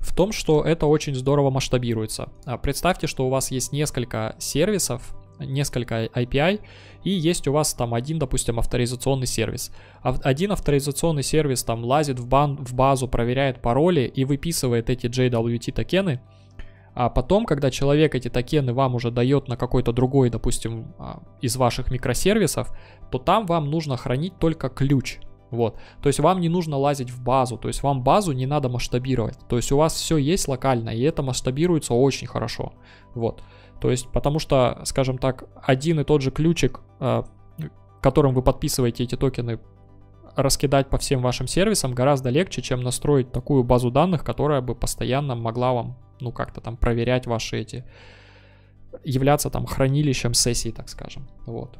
В том, что это очень здорово масштабируется. А представьте, что у вас есть несколько сервисов, несколько API, и есть у вас там один, допустим, авторизационный сервис. Один авторизационный сервис там лазит в, бан, в базу, проверяет пароли и выписывает эти JWT токены, а потом, когда человек эти токены вам уже дает на какой-то другой, допустим, а, из ваших микросервисов, то там вам нужно хранить только ключ. Вот. То есть вам не нужно лазить в базу, то есть вам базу не надо масштабировать. То есть у вас все есть локально, и это масштабируется очень хорошо. Вот. То есть, потому что, скажем так, один и тот же ключик, а, которым вы подписываете эти токены, раскидать по всем вашим сервисам гораздо легче, чем настроить такую базу данных, которая бы постоянно могла вам, ну, как-то там проверять ваши эти, являться там хранилищем сессий, так скажем. Вот.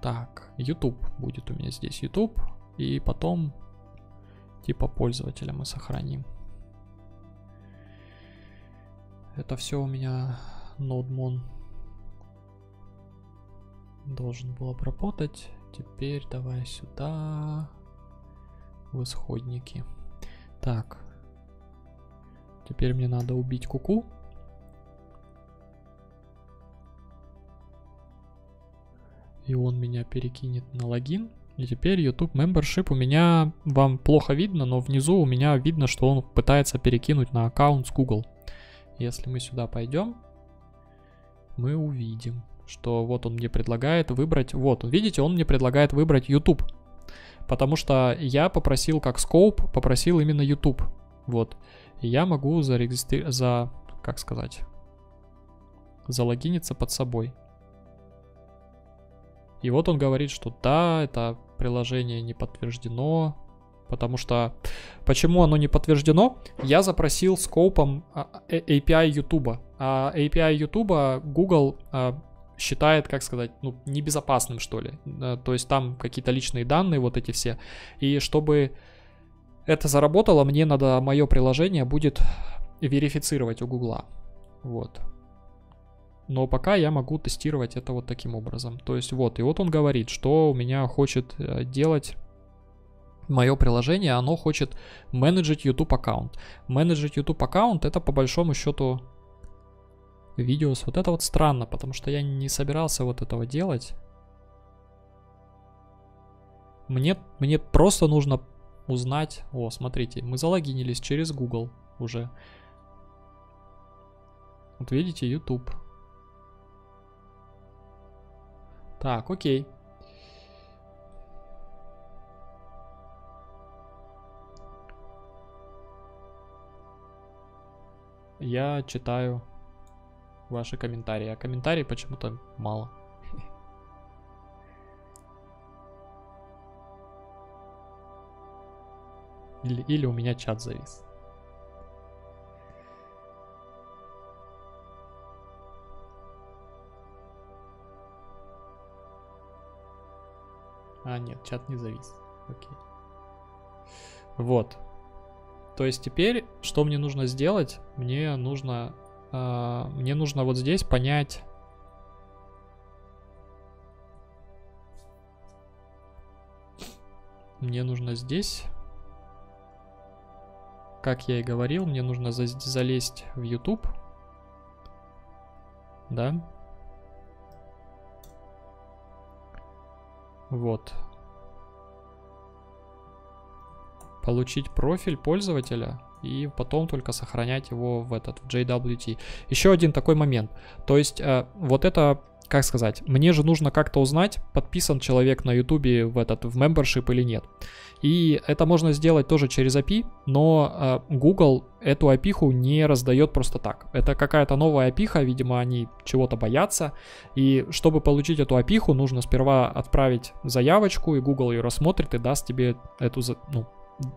Так, YouTube будет у меня здесь YouTube. И потом типа пользователя мы сохраним. Это все у меня NodeMon должен был обработать. Теперь давай сюда в исходники. Так. Теперь мне надо убить куку. -ку. И он меня перекинет на логин. И теперь YouTube Membership у меня, вам плохо видно, но внизу у меня видно, что он пытается перекинуть на аккаунт с Google. Если мы сюда пойдем, мы увидим, что вот он мне предлагает выбрать, вот, видите, он мне предлагает выбрать YouTube. Потому что я попросил как скоп, попросил именно YouTube. Вот. И я могу зарегистрировать, за, как сказать, залогиниться под собой. И вот он говорит, что да, это приложение не подтверждено, Потому что почему оно не подтверждено? Я запросил скопом а, э, API YouTube. А API YouTube Google а, считает, как сказать, ну, небезопасным, что ли. То есть там какие-то личные данные, вот эти все. И чтобы это заработало, мне надо мое приложение будет верифицировать у Гугла. Вот. Но пока я могу тестировать это вот таким образом. То есть вот, и вот он говорит, что у меня хочет э, делать мое приложение, оно хочет менеджить YouTube аккаунт. Менеджить YouTube аккаунт это по большому счету видеос. Вот это вот странно, потому что я не собирался вот этого делать. Мне, мне просто нужно узнать... О, смотрите, мы залогинились через Google уже. Вот видите, YouTube. Так, окей. Я читаю ваши комментарии, а комментарий почему-то мало. (laughs) Или, или у меня чат завис. А, нет, чат не завис. Окей. Вот. То есть теперь, что мне нужно сделать? Мне нужно, э, мне нужно вот здесь понять... Мне нужно здесь, как я и говорил, мне нужно за залезть в YouTube. Да. Вот. Получить профиль пользователя и потом только сохранять его в этот, в JWT. Еще один такой момент. То есть э, вот это, как сказать, мне же нужно как-то узнать, подписан человек на YouTube в этот, в membership или нет. И это можно сделать тоже через API, но э, Google эту API не раздает просто так. Это какая-то новая API, видимо, они чего-то боятся. И чтобы получить эту API, нужно сперва отправить заявочку, и Google ее рассмотрит и даст тебе эту, ну,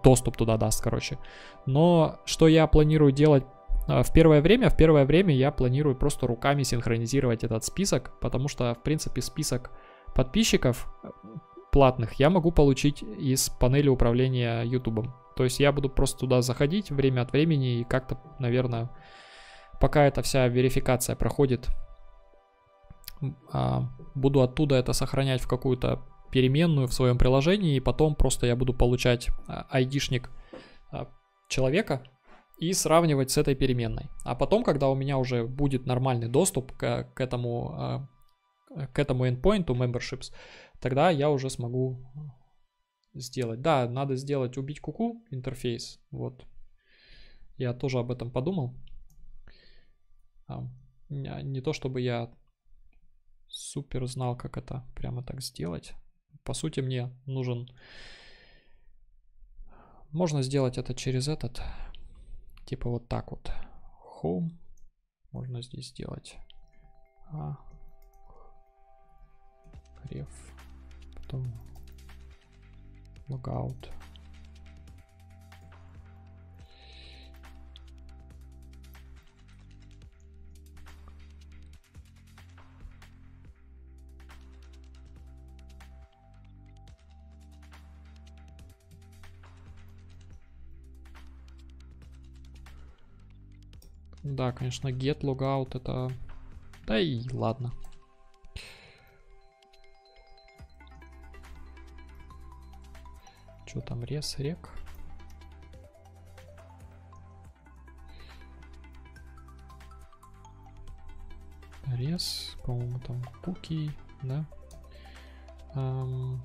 доступ туда даст, короче. Но что я планирую делать в первое время, в первое время я планирую просто руками синхронизировать этот список, потому что, в принципе, список подписчиков платных я могу получить из панели управления YouTube. То есть я буду просто туда заходить время от времени и как-то, наверное, пока эта вся верификация проходит, а, буду оттуда это сохранять в какую-то переменную в своем приложении, и потом просто я буду получать а, айдишник а, человека и сравнивать с этой переменной. А потом, когда у меня уже будет нормальный доступ к, к этому к этому endpoint memberships, тогда я уже смогу сделать. Да, надо сделать убить куку интерфейс. Вот. Я тоже об этом подумал. А, не то чтобы я супер знал, как это прямо так сделать. По сути, мне нужен... Можно сделать это через этот. Типа вот так вот. Home. Можно здесь сделать. А, ref, потом logout. Да, конечно, get logout это... Да и ладно. Что там, res, req? Res, по-моему, там куки, да? Эм,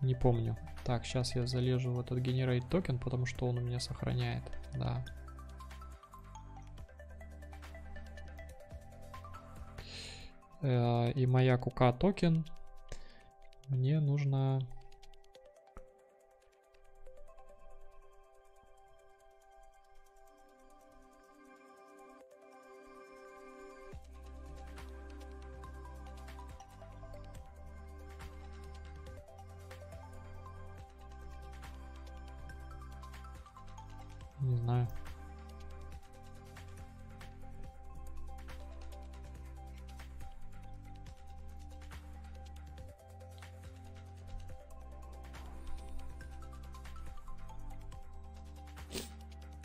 не помню. Так, сейчас я залежу в этот generate token, потому что он у меня сохраняет, да. Э, и моя кука токен. Мне нужно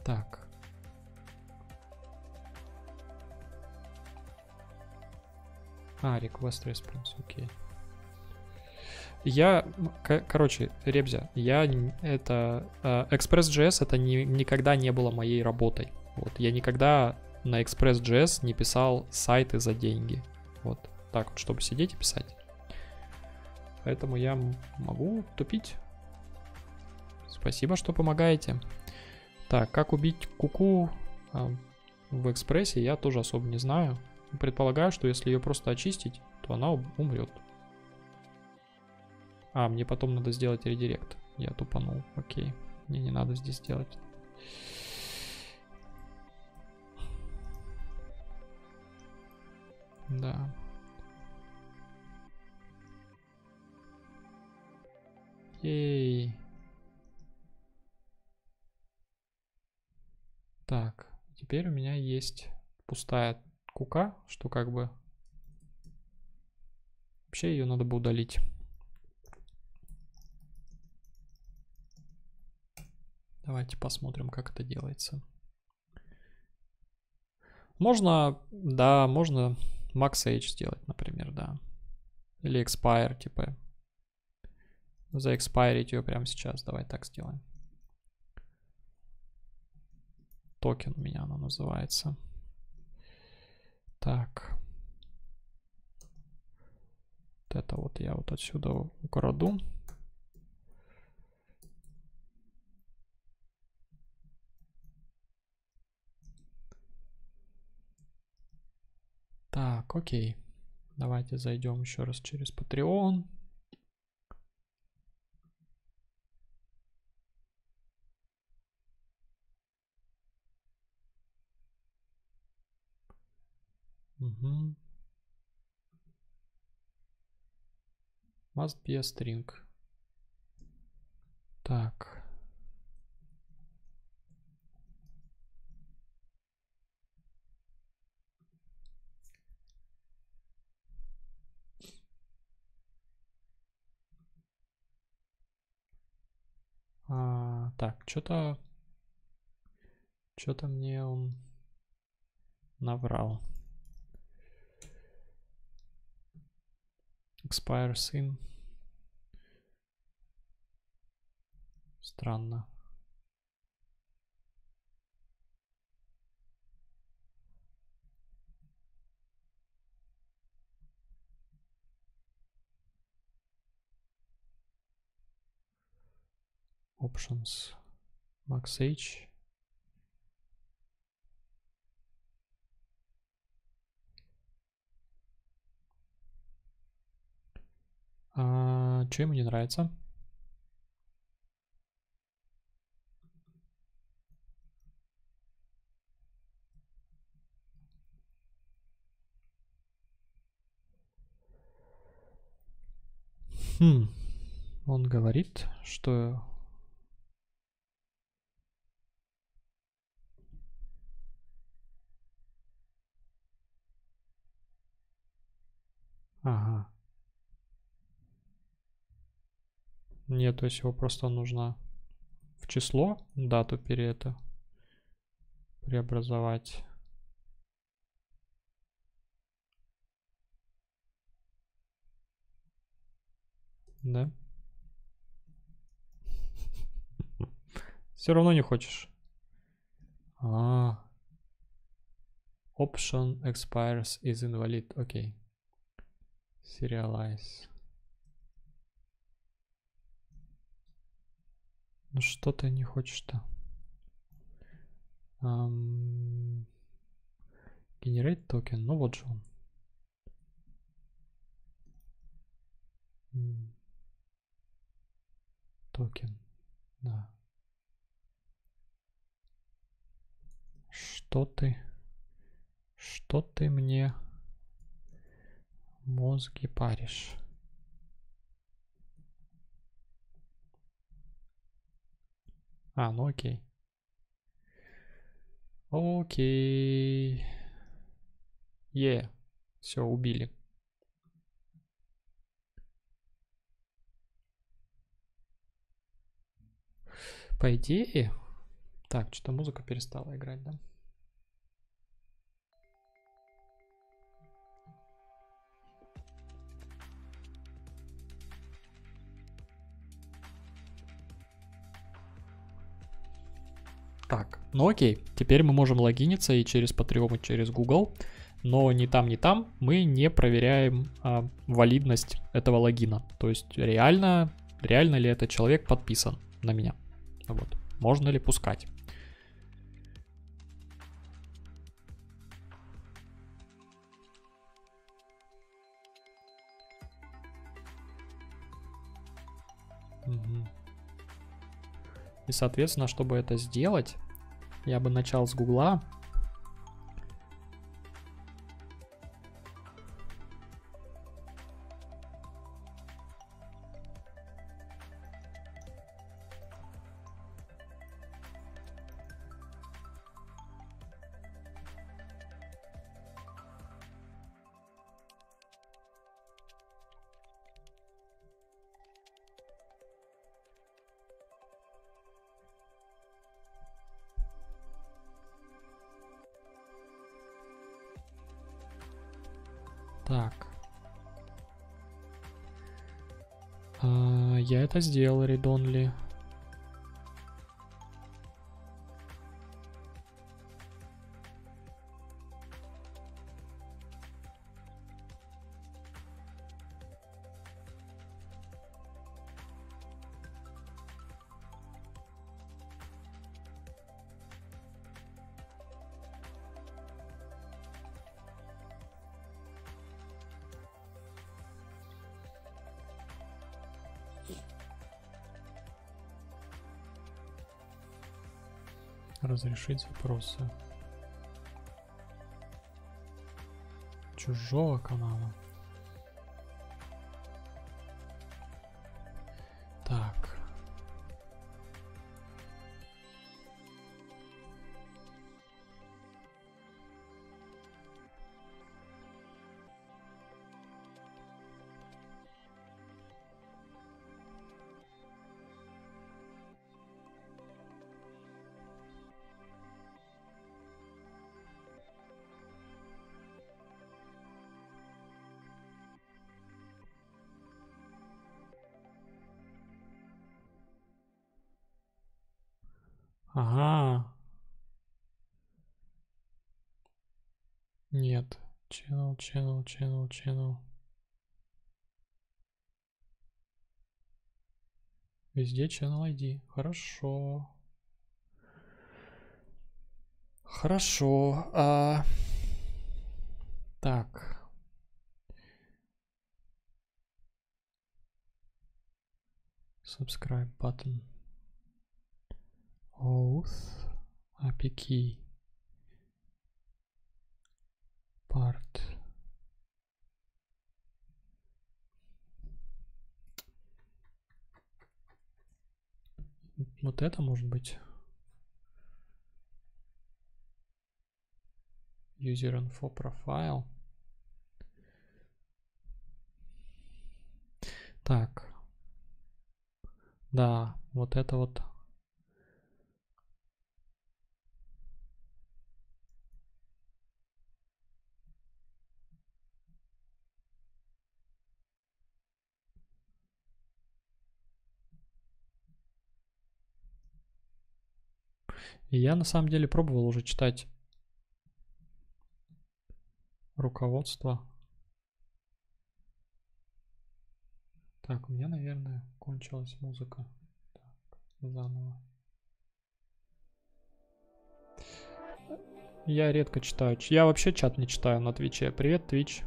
Так. А, request response, окей. Я, короче, Ребзя, я это Express.js это не, никогда не было моей работой. Вот, я никогда на Express.js не писал сайты за деньги. Вот, так вот, чтобы сидеть и писать. Поэтому я могу тупить. Спасибо, что помогаете. Так, как убить куку? -ку? в экспрессе, я тоже особо не знаю. Предполагаю, что если ее просто очистить, то она умрет. А, мне потом надо сделать редирект. Я тупанул. Окей. Мне не надо здесь делать. Да. Ей. Так, теперь у меня есть пустая кука, что как бы... Вообще ее надо бы удалить. Давайте посмотрим, как это делается. Можно, да, можно Max H сделать, например, да. Или Expire, типа. Заэкспайрить ее прямо сейчас. Давай так сделаем. Токен у меня она называется. Так. Вот это вот я вот отсюда украду. Так, окей. Давайте зайдем еще раз через Patreon. Угу. Must be a string. Так. А, так, что-то... Что-то мне он наврал. Expire sim. Странно. options max h а, что ему не нравится Хм. Он говорит, что Ага. Нет, то есть его просто нужно в число дату перед это преобразовать. Да? Все равно не хочешь. А. Option expires is invalid. Окей. Okay. Serialize. Ну что ты не хочешь-то? Um, токен. Ну вот же он. Токен. Да. Что ты? Что ты мне Мозги паришь. А, ну окей. Окей. Е. Все, убили. По идее... Так, что-то музыка перестала играть, да? Так, ну окей, теперь мы можем логиниться и через Patreon, и через Google, но ни там, ни там мы не проверяем а, валидность этого логина. То есть реально, реально ли этот человек подписан на меня. Вот. Можно ли пускать. И, соответственно, чтобы это сделать, я бы начал с Гугла. Это сделал, read Разрешить запросы. Чужого канала. Channel, channel, channel, channel. Везде channel ID. Хорошо. Хорошо. А... Так. Subscribe button. Oath. API key. Part. Вот это может быть. User info profile. Так. Да, вот это вот. И я на самом деле пробовал уже читать руководство. Так, у меня, наверное, кончилась музыка. Так, заново. Я редко читаю. Я вообще чат не читаю на Твиче. Привет, Твич.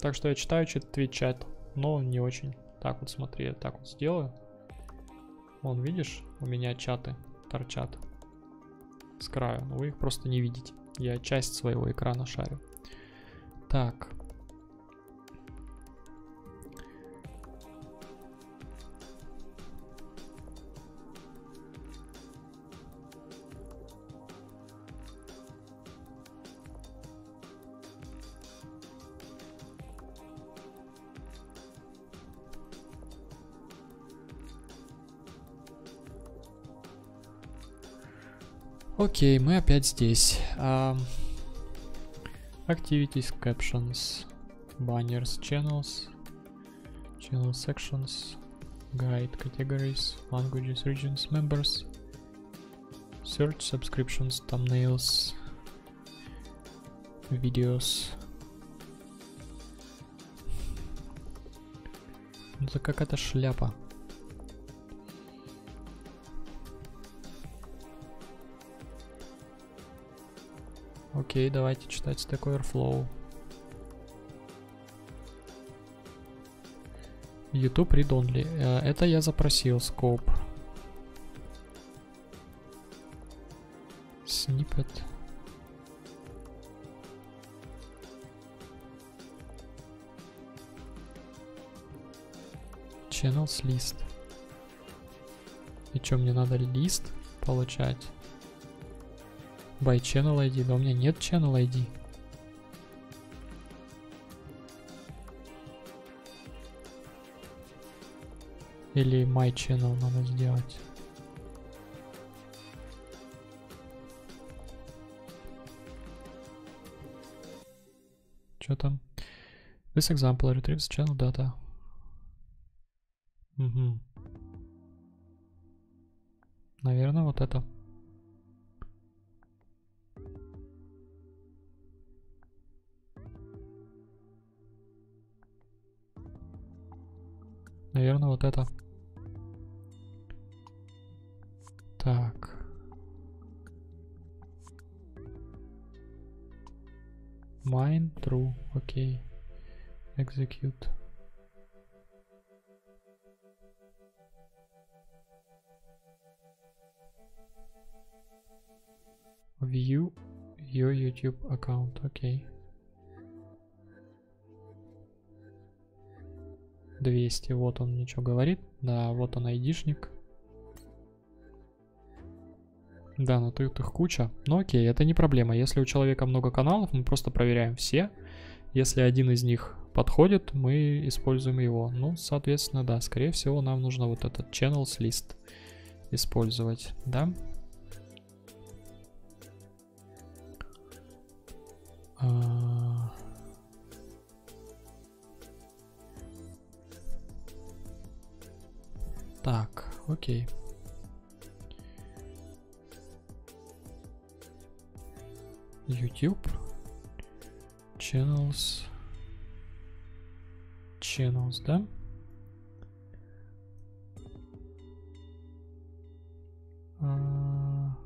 Так что я читаю Твич чат, но не очень. Так вот смотри, я так вот сделаю. Вон, видишь, у меня чаты торчат с краю, но вы их просто не видите. Я часть своего экрана шарю. Так. Окей, мы опять здесь. Um, activities, captions, banners, channels, channel sections, guide, categories, languages, regions, members, search, subscriptions, thumbnails, videos. Это какая-то шляпа. Окей, давайте читать Stack Overflow. YouTube read only. Э, это я запросил scope. Snippet. Channels list. И что, мне надо лист получать? By channel ID. Да у меня нет channel ID. Или my channel надо сделать. Что там? This example retrieves channel data. Угу. Наверное, вот это. Наверное, вот это. Так. Mine true. Окей. Okay. Execute. View your YouTube account. Окей. Okay. 200. Вот он ничего говорит. Да, вот он айдишник. Да, но тут их куча. Но окей, это не проблема. Если у человека много каналов, мы просто проверяем все. Если один из них подходит, мы используем его. Ну, соответственно, да, скорее всего, нам нужно вот этот channels list использовать, да? А... да? А...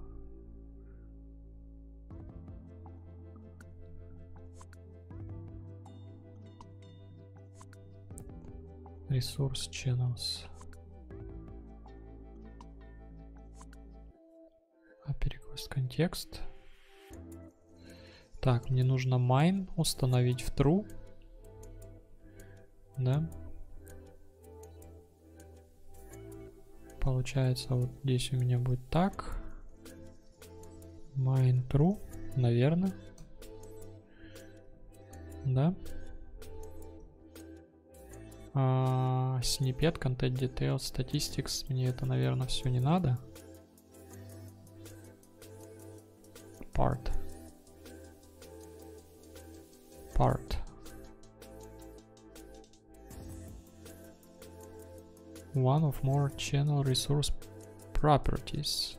Resource channels. А перекост контекст. Так, мне нужно mine установить в true. Да. Получается, вот здесь у меня будет так. Mine true, наверное. Да. А, снипет, content details, statistics. Мне это, наверное, все не надо. Part. part. One of more channel resource properties.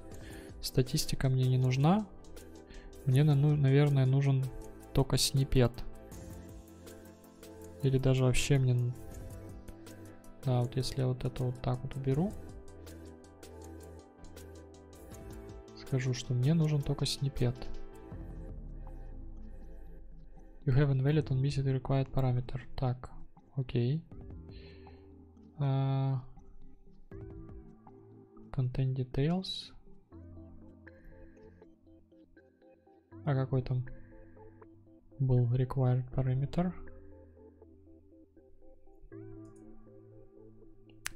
Статистика мне не нужна. Мне, наверное, нужен только снипет. Или даже вообще мне... Да, вот если я вот это вот так вот уберу. Скажу, что мне нужен только снипет. You haven't valid on visit required parameter. Так, окей. Uh, content details. А какой там был required parameter?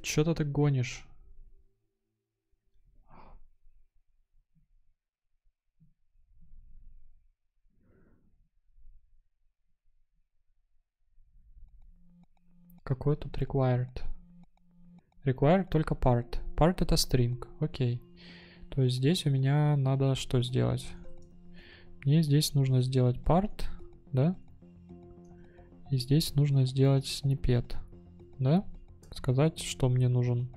Что-то ты гонишь. Какой тут required? Required только part. Part это string. Окей. То есть здесь у меня надо что сделать? Мне здесь нужно сделать part, да? И здесь нужно сделать snippet, да? Сказать, что мне нужен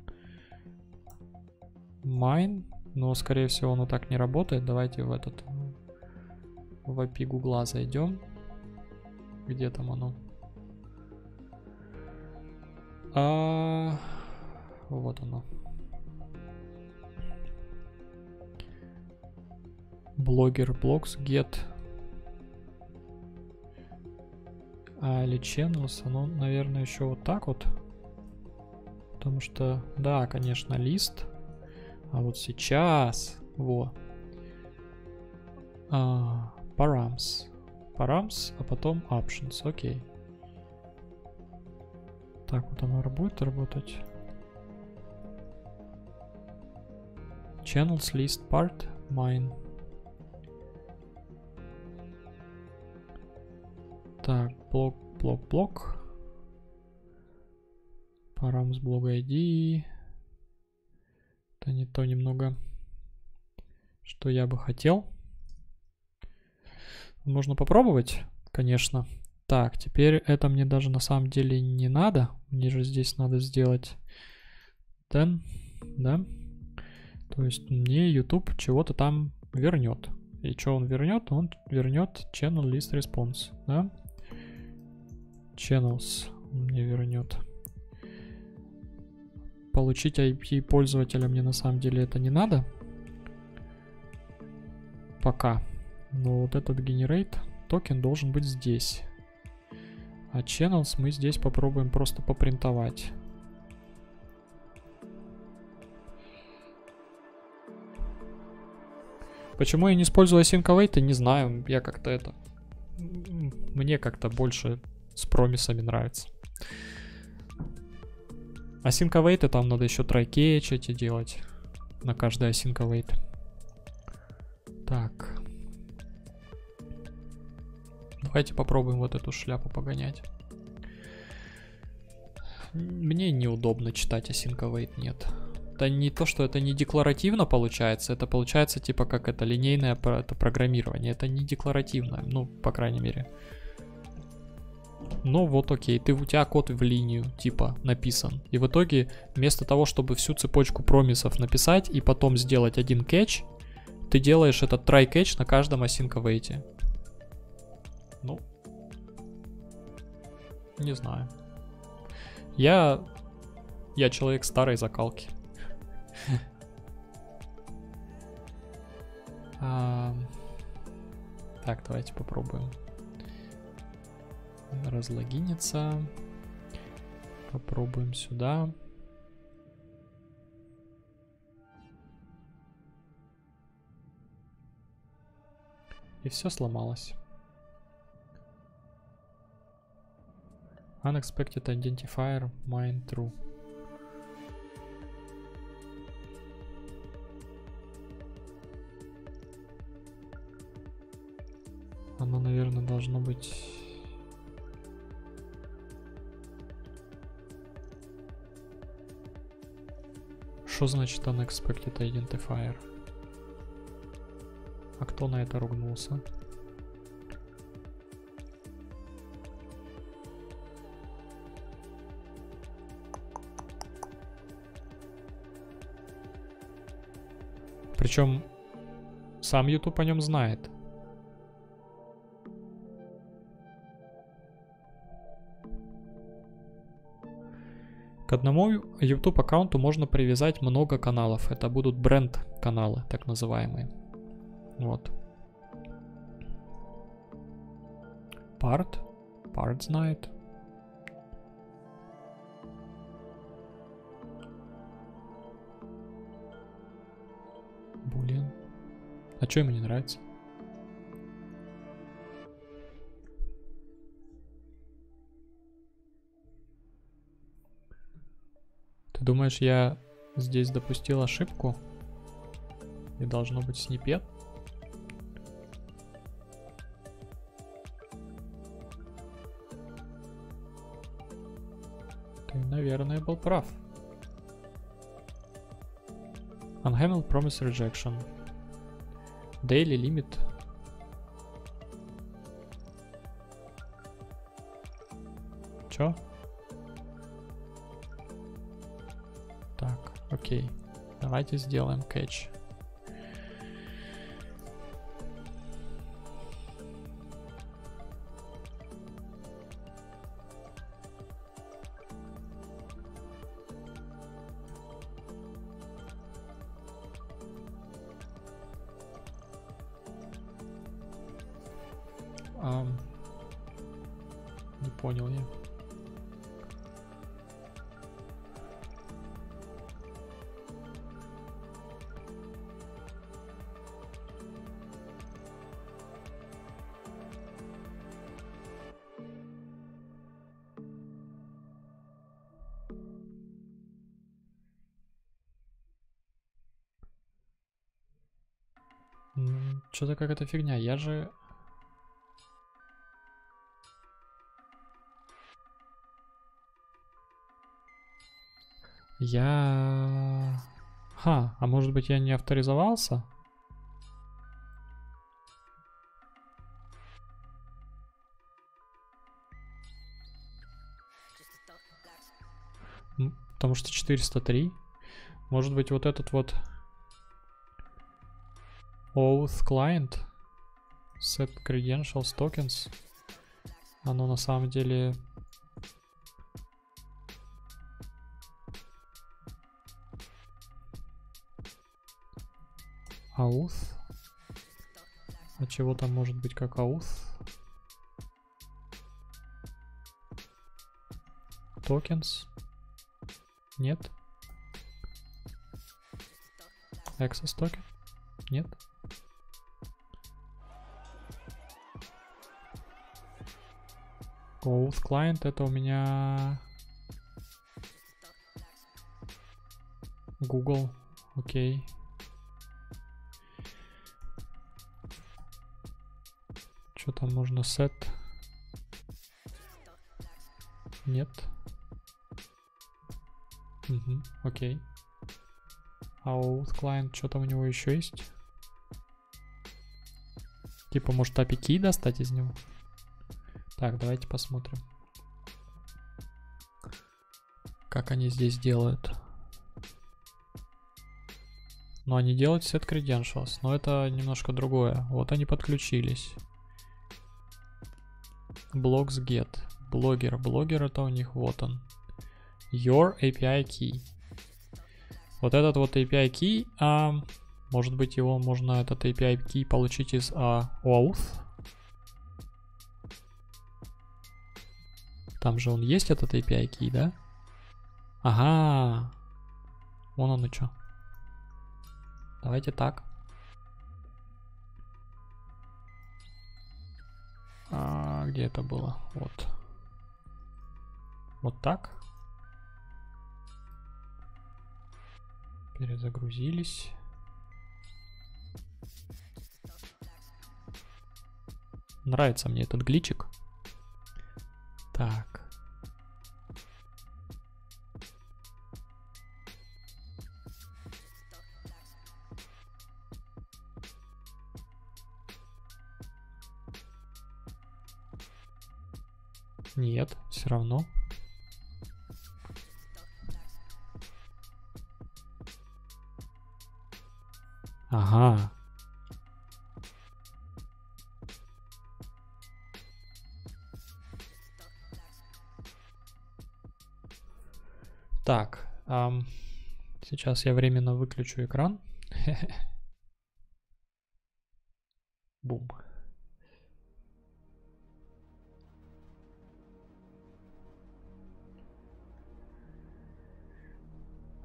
mine, но скорее всего оно так не работает. Давайте в этот в API гугла зайдем. Где там оно? А... Вот оно. Блогер блокс get. А или channels, оно, наверное, еще вот так вот. Потому что, да, конечно, лист. А вот сейчас, во. А, params. Params, а потом options, окей. Так, вот оно будет работать. Channels list part mine. Так, блок, блок, блок. Params blog ID. Это не то немного, что я бы хотел. Можно попробовать, конечно. Так, теперь это мне даже на самом деле не надо. Мне же здесь надо сделать then, да? То есть мне YouTube чего-то там вернет. И что он вернет? Он вернет channel list response, да? Channels мне вернет. Получить IP пользователя мне на самом деле это не надо. Пока. Но вот этот generate токен должен быть здесь. А channels мы здесь попробуем просто попринтовать. Почему я не использую async не знаю. Я как-то это... Мне как-то больше с промисами нравится. Async await, там надо еще catch эти делать. На каждый async await. Так. Давайте попробуем вот эту шляпу погонять. Мне неудобно читать async await, нет это не то, что это не декларативно получается, это получается типа как это линейное это программирование. Это не декларативно, ну, по крайней мере. Ну вот окей, ты, у тебя код в линию типа написан. И в итоге вместо того, чтобы всю цепочку промисов написать и потом сделать один кэч, ты делаешь этот try catch на каждом async await. Ну, не знаю. Я, я человек старой закалки. (laughs) Так, давайте попробуем разлогиниться. Попробуем сюда. И все сломалось. Unexpected identifier mine true. Оно, наверное, должно быть... Что значит unexpected identifier? А кто на это ругнулся? Причем сам YouTube о нем знает. Одному YouTube аккаунту можно привязать много каналов. Это будут бренд каналы, так называемые. Вот. Part. Part знает. Boolean. А что ему не нравится? Думаешь, я здесь допустил ошибку? И должно быть снипет? Ты, наверное, был прав. Unhandled Promise Rejection. Daily Limit. Чё? Окей. Давайте сделаем кэч. Um, не понял я. Что-то какая-то фигня. Я же... Я... Ха, а может быть я не авторизовался? Потому что 403. Может быть вот этот вот Oath Client Set Credentials Tokens Оно на самом деле Auth А чего там может быть как Auth? Tokens нет. Access токен? Нет. Oath Client это у меня Google. Окей. Что там можно set? Нет. Угу, окей. А у client что там у него еще есть? Типа, может, API достать из него? Так, давайте посмотрим. Как они здесь делают. Но они делают set credentials, но это немножко другое. Вот они подключились. Blocks get. Блогер. Блогер это у них вот он. Your API key. Вот этот вот API key, а, может быть его можно этот API key получить из а, OAuth. Там же он есть этот API key, да? Ага. Вон он и что. Давайте так. А, где это было? Вот. Вот так. Перезагрузились. Нравится мне этот гличик. Так. Нет, все равно. Ага. Так, эм, сейчас я временно выключу экран. (laughs) Бум.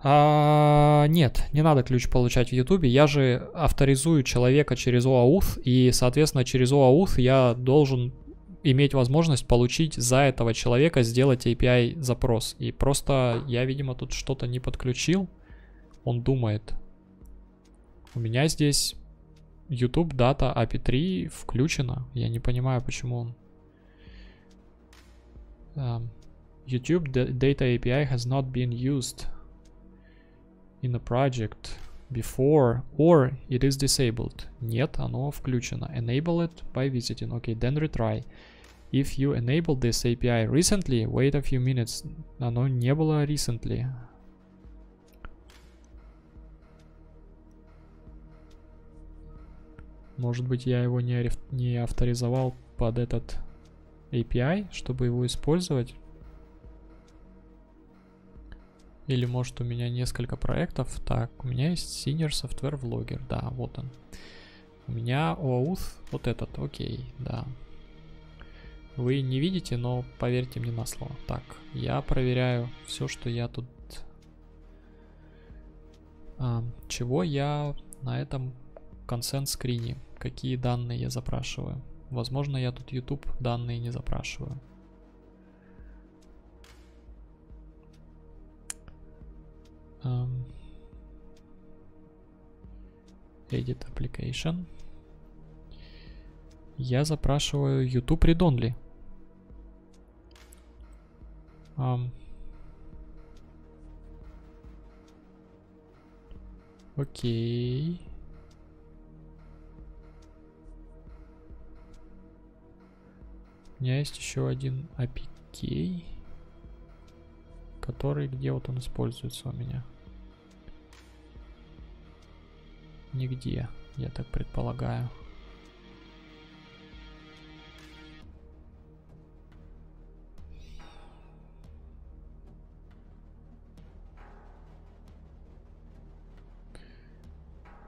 А, нет, не надо ключ получать в YouTube. Я же авторизую человека через OAuth, и, соответственно, через OAuth я должен иметь возможность получить за этого человека сделать API запрос. И просто я, видимо, тут что-то не подключил. Он думает. У меня здесь YouTube Data API 3 включено. Я не понимаю, почему он... YouTube Data API has not been used in a project before or it is disabled. Нет, оно включено. Enable it by visiting. Okay, then retry. If you enabled this API recently, wait a few minutes. Оно не было recently. Может быть, я его не, не авторизовал под этот API, чтобы его использовать. Или может у меня несколько проектов. Так, у меня есть Senior Software Vlogger. Да, вот он. У меня OAuth вот этот. Окей, да. Вы не видите, но поверьте мне на слово. Так, я проверяю все, что я тут... А, чего я на этом консент скрине? Какие данные я запрашиваю? Возможно, я тут YouTube данные не запрашиваю. Um, edit application Я запрашиваю YouTube Read Only. Um. Окей. У меня есть еще один APK, который, где вот он используется у меня? Нигде, я так предполагаю.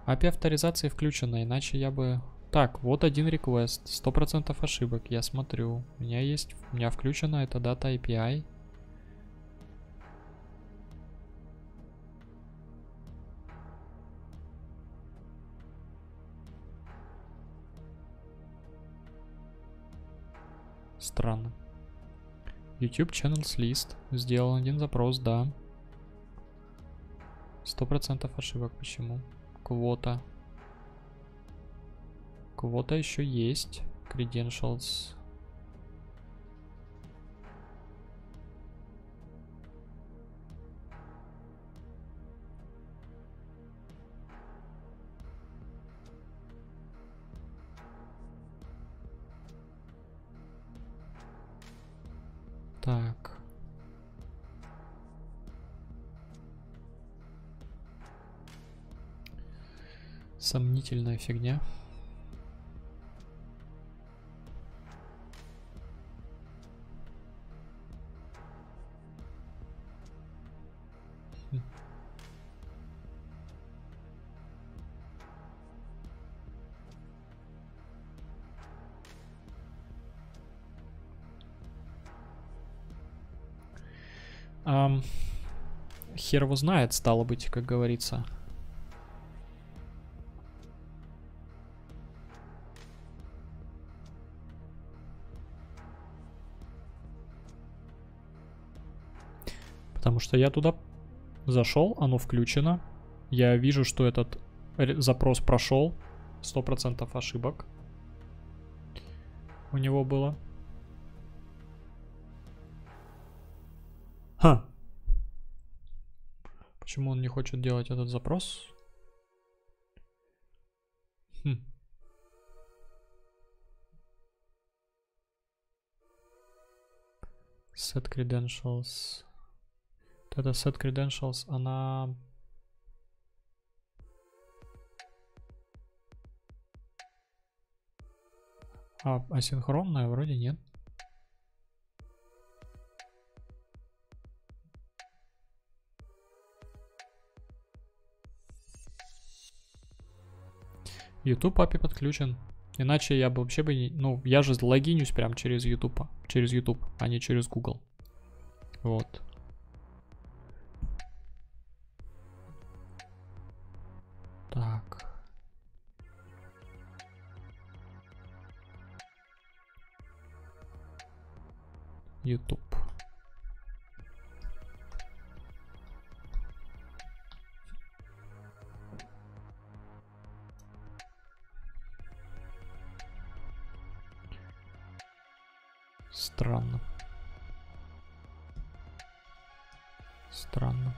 API авторизации включена, иначе я бы... Так, вот один request, 100% ошибок, я смотрю. У меня есть, у меня включена эта дата API. Странно. YouTube Channels List. Сделал один запрос, да. Сто процентов ошибок. Почему? Квота. Квота еще есть. Credentials. Сомнительная фигня. Хер его знает, стало быть, как говорится. Что я туда зашел, оно включено. Я вижу, что этот запрос прошел. 100% ошибок у него было. Ха. Почему он не хочет делать этот запрос? Хм. Set credentials. Эта set credentials, она... А, асинхронная вроде нет. YouTube API подключен. Иначе я бы вообще бы не... Ну, я же логинюсь прям через YouTube, через YouTube, а не через Google. Вот. Так. YouTube. Странно. Странно.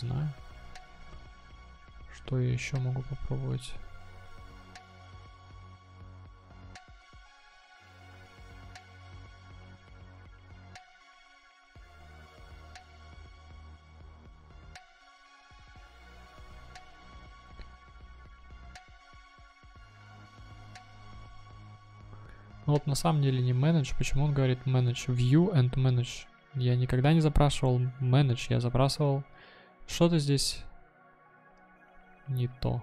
Знаю. Что я еще могу попробовать? Ну вот на самом деле не manage. Почему он говорит manage? View and manage. Я никогда не запрашивал manage. Я запрашивал что-то здесь не то.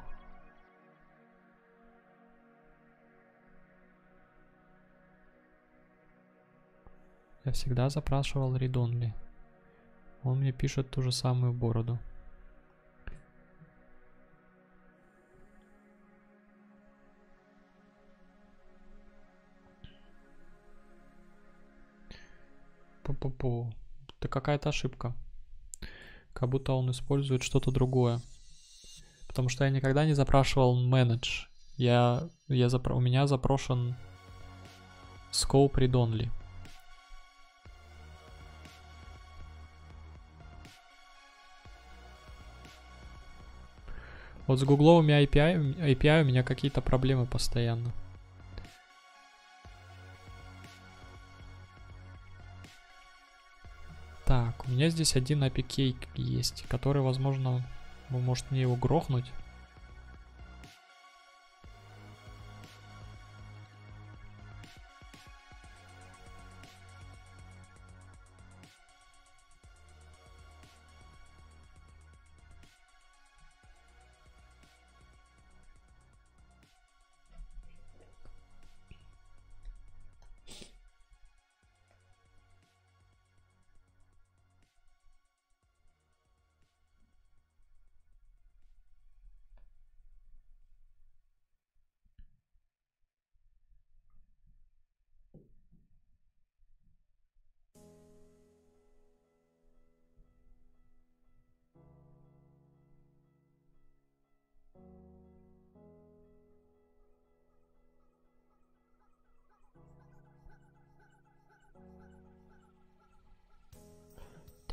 Я всегда запрашивал Ридонли. Он мне пишет ту же самую бороду. Пу-пу-пу. Это какая-то ошибка. Как будто он использует что-то другое. Потому что я никогда не запрашивал manage. Я, я запро... У меня запрошен scope read only. Вот с гугловыми API, API у меня какие-то проблемы постоянно. У меня здесь один API кейк есть, который, возможно, вы может мне его грохнуть.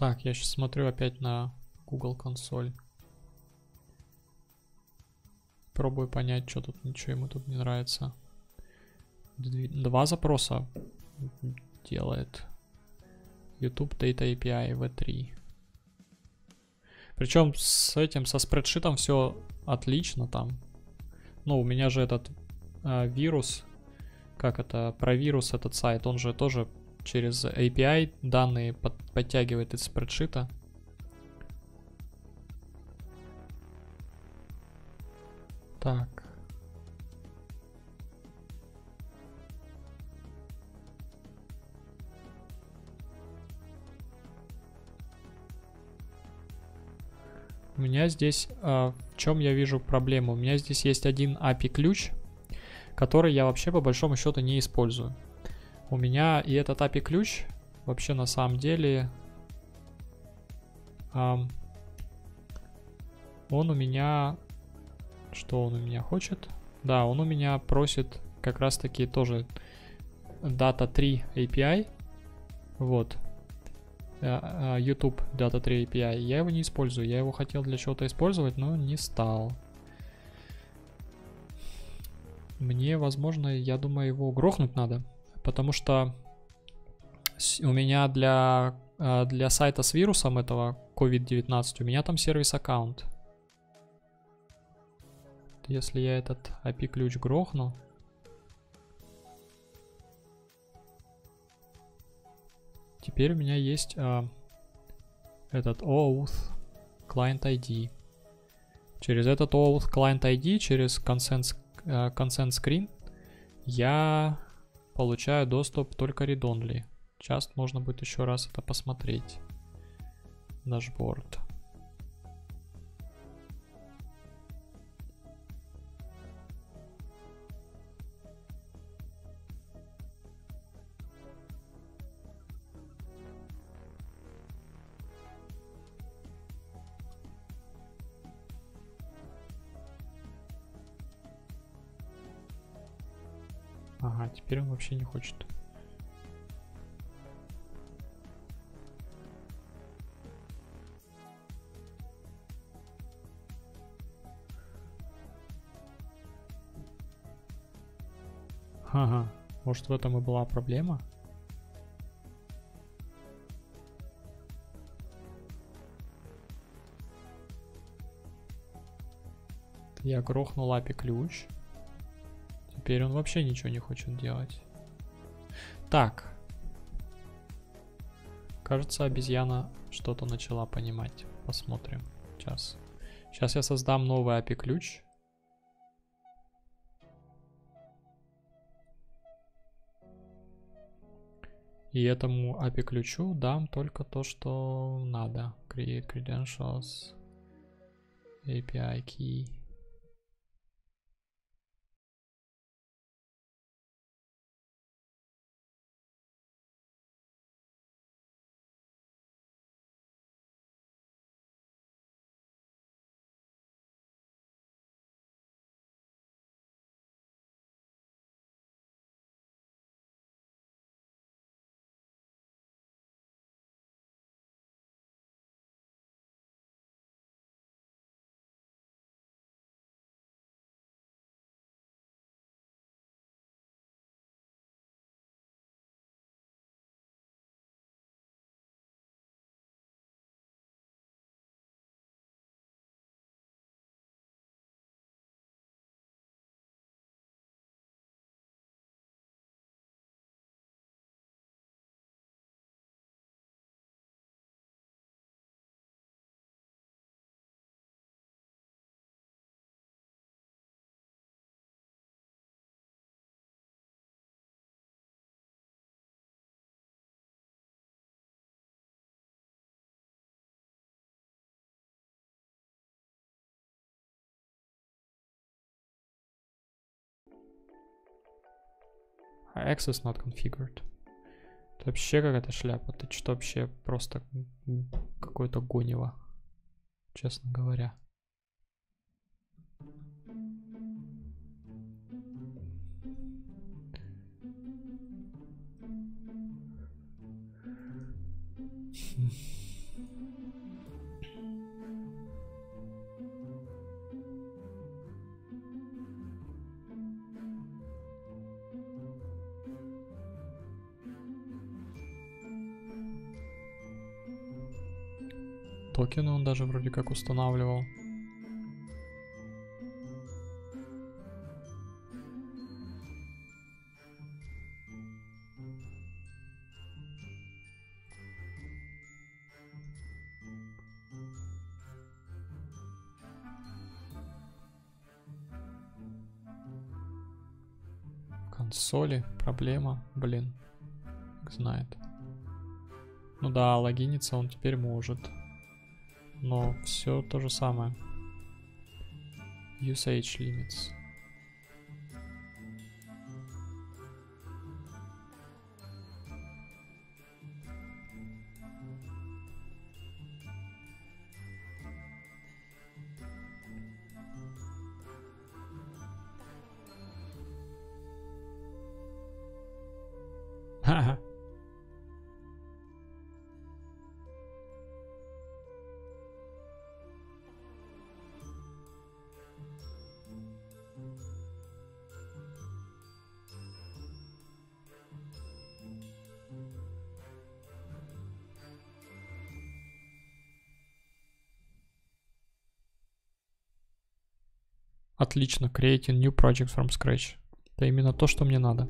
Так, я сейчас смотрю опять на Google консоль. Пробую понять, что тут, ничего ему тут не нравится. Два запроса делает. YouTube Data API V3. Причем с этим, со спредшитом все отлично там. Ну, у меня же этот э, вирус, как это, про вирус этот сайт, он же тоже через API данные под, подтягивает из спредшита. Так. У меня здесь, э, в чем я вижу проблему? У меня здесь есть один API ключ, который я вообще по большому счету не использую. У меня и этот API ключ вообще на самом деле эм, он у меня что он у меня хочет? Да, он у меня просит как раз таки тоже Data 3 API. Вот. Э, э, YouTube Data 3 API. Я его не использую. Я его хотел для чего-то использовать, но не стал. Мне, возможно, я думаю, его грохнуть надо потому что у меня для, э, для сайта с вирусом этого COVID-19, у меня там сервис аккаунт. Если я этот API-ключ грохну, теперь у меня есть а, этот OAuth Client ID. Через этот OAuth Client ID, через Consent, uh, consent Screen я получаю доступ только read-only. Сейчас можно будет еще раз это посмотреть. Дашборд. Теперь он вообще не хочет. Ага, может в этом и была проблема? Я грохнул API ключ. Теперь он вообще ничего не хочет делать. Так. Кажется, обезьяна что-то начала понимать. Посмотрим. Сейчас. Сейчас я создам новый API ключ. И этому API ключу дам только то, что надо. Create credentials, API key. Access not configured. Это вообще какая-то шляпа. Ты что вообще просто какое-то гонево, честно говоря. Токены он даже вроде как устанавливал. консоли проблема, блин, знает. Ну да, логиниться он теперь может но все то же самое. Usage limits. Отлично, creating new project from scratch. Это именно то, что мне надо.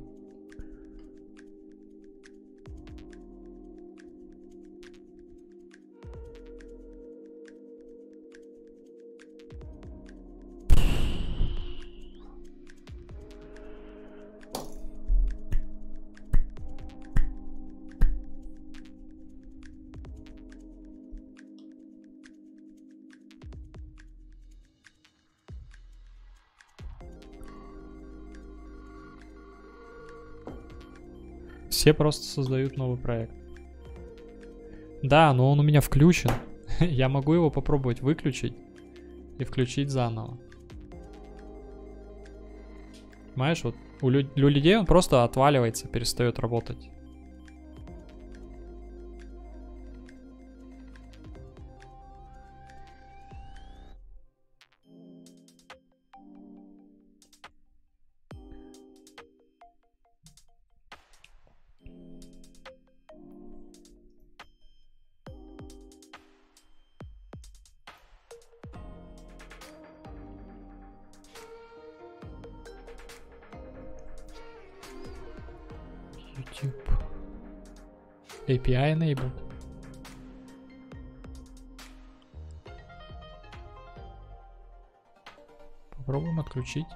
Все просто создают новый проект. Да, но он у меня включен. (laughs) Я могу его попробовать выключить и включить заново. Понимаешь, вот у, лю- у людей он просто отваливается, перестает работать. API enable. Попробуем отключить.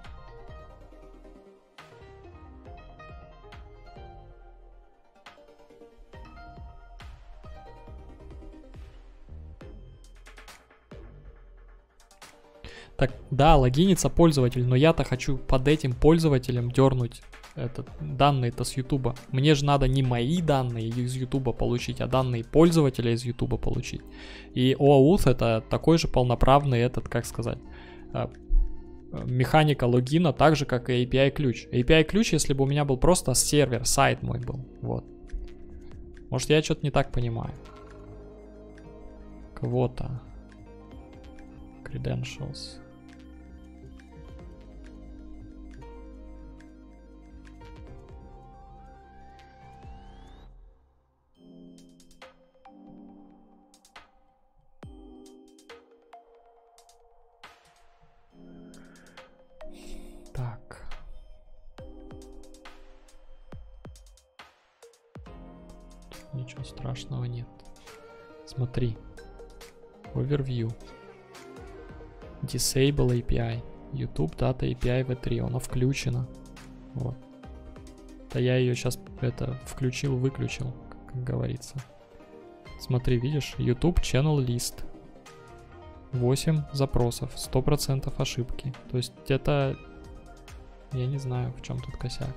Так, да, логинится пользователь, но я-то хочу под этим пользователем дернуть этот, данные-то с Ютуба. Мне же надо не мои данные из Ютуба получить, а данные пользователя из Ютуба получить. И OAuth это такой же полноправный этот, как сказать, а, механика логина, так же, как и API ключ. API ключ, если бы у меня был просто сервер, сайт мой был. Вот. Может, я что-то не так понимаю. Кого-то. Credentials. Disable API. YouTube Data API V3. Оно включено. Вот. Да я ее сейчас это включил, выключил, как говорится. Смотри, видишь? YouTube Channel List. 8 запросов, 100% ошибки. То есть это я не знаю, в чем тут косяк.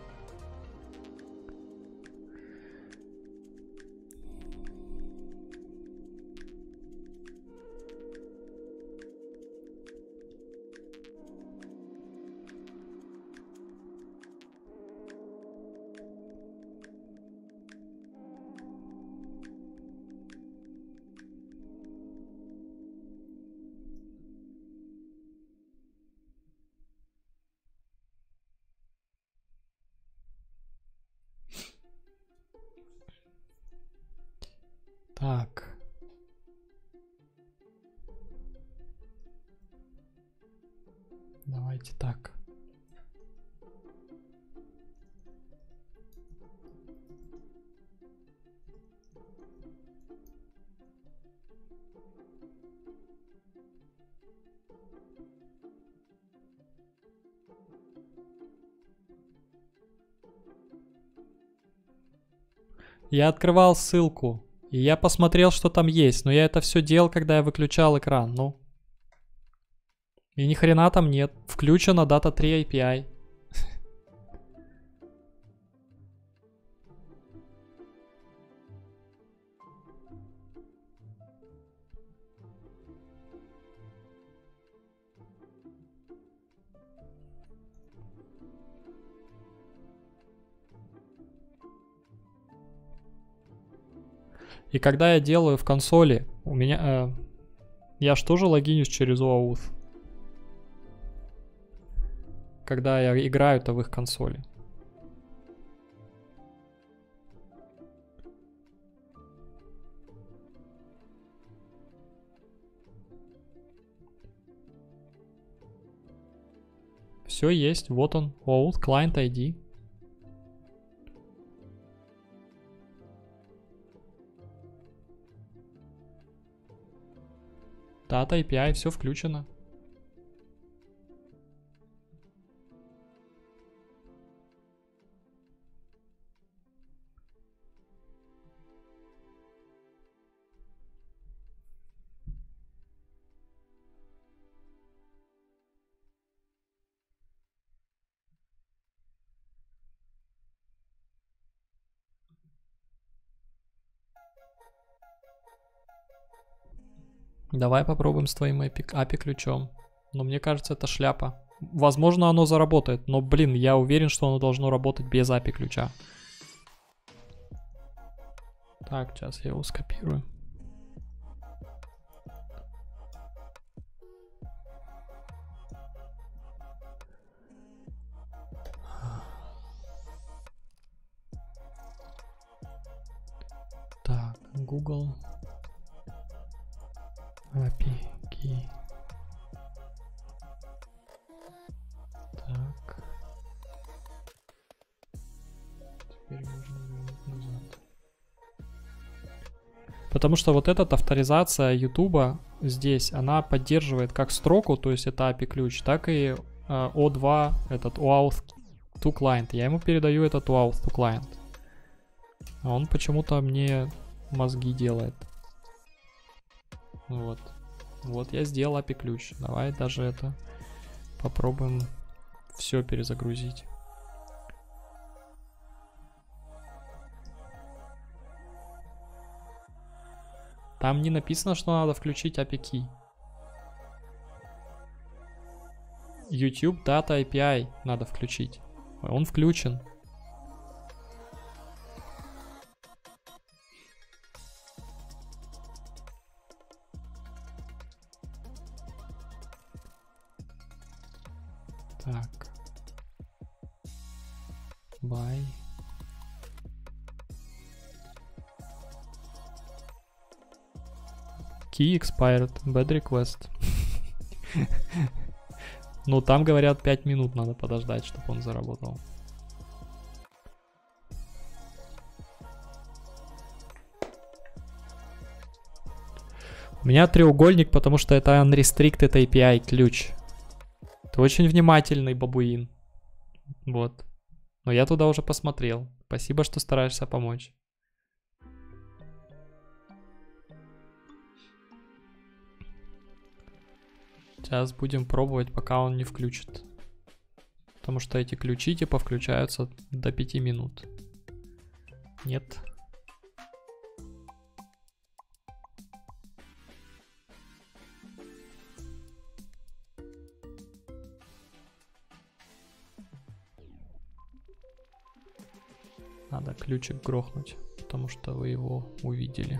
Я открывал ссылку. И я посмотрел, что там есть, но я это все делал, когда я выключал экран, ну. И ни хрена там нет. Включена дата 3 API. И когда я делаю в консоли, у меня... Э, я ж тоже логинюсь через OAuth. Когда я играю-то в их консоли. Все есть, вот он, OAuth Client ID. Data API, все включено. Давай попробуем с твоим API ключом. Но мне кажется, это шляпа. Возможно, оно заработает, но, блин, я уверен, что оно должно работать без API ключа. Так, сейчас я его скопирую. Так, Google. Key. Так. Теперь можно вернуть назад. Потому что вот эта авторизация YouTube здесь, она поддерживает как строку, то есть это API ключ, так и э, O2, этот OAuth to client. Я ему передаю этот OAuth to client. А он почему-то мне мозги делает. Вот. Вот я сделал API ключ. Давай даже это Попробуем все перезагрузить. Там не написано, что надо включить API. YouTube Data API надо включить. Он включен. Key expired. Bad request. ну, там, говорят, 5 минут надо подождать, чтобы он заработал. У меня треугольник, потому что это unrestricted API ключ. Ты очень внимательный, бабуин. Вот. Но я туда уже посмотрел. Спасибо, что стараешься помочь. Сейчас будем пробовать, пока он не включит. Потому что эти ключи типа включаются до 5 минут. Нет. Надо ключик грохнуть, потому что вы его увидели.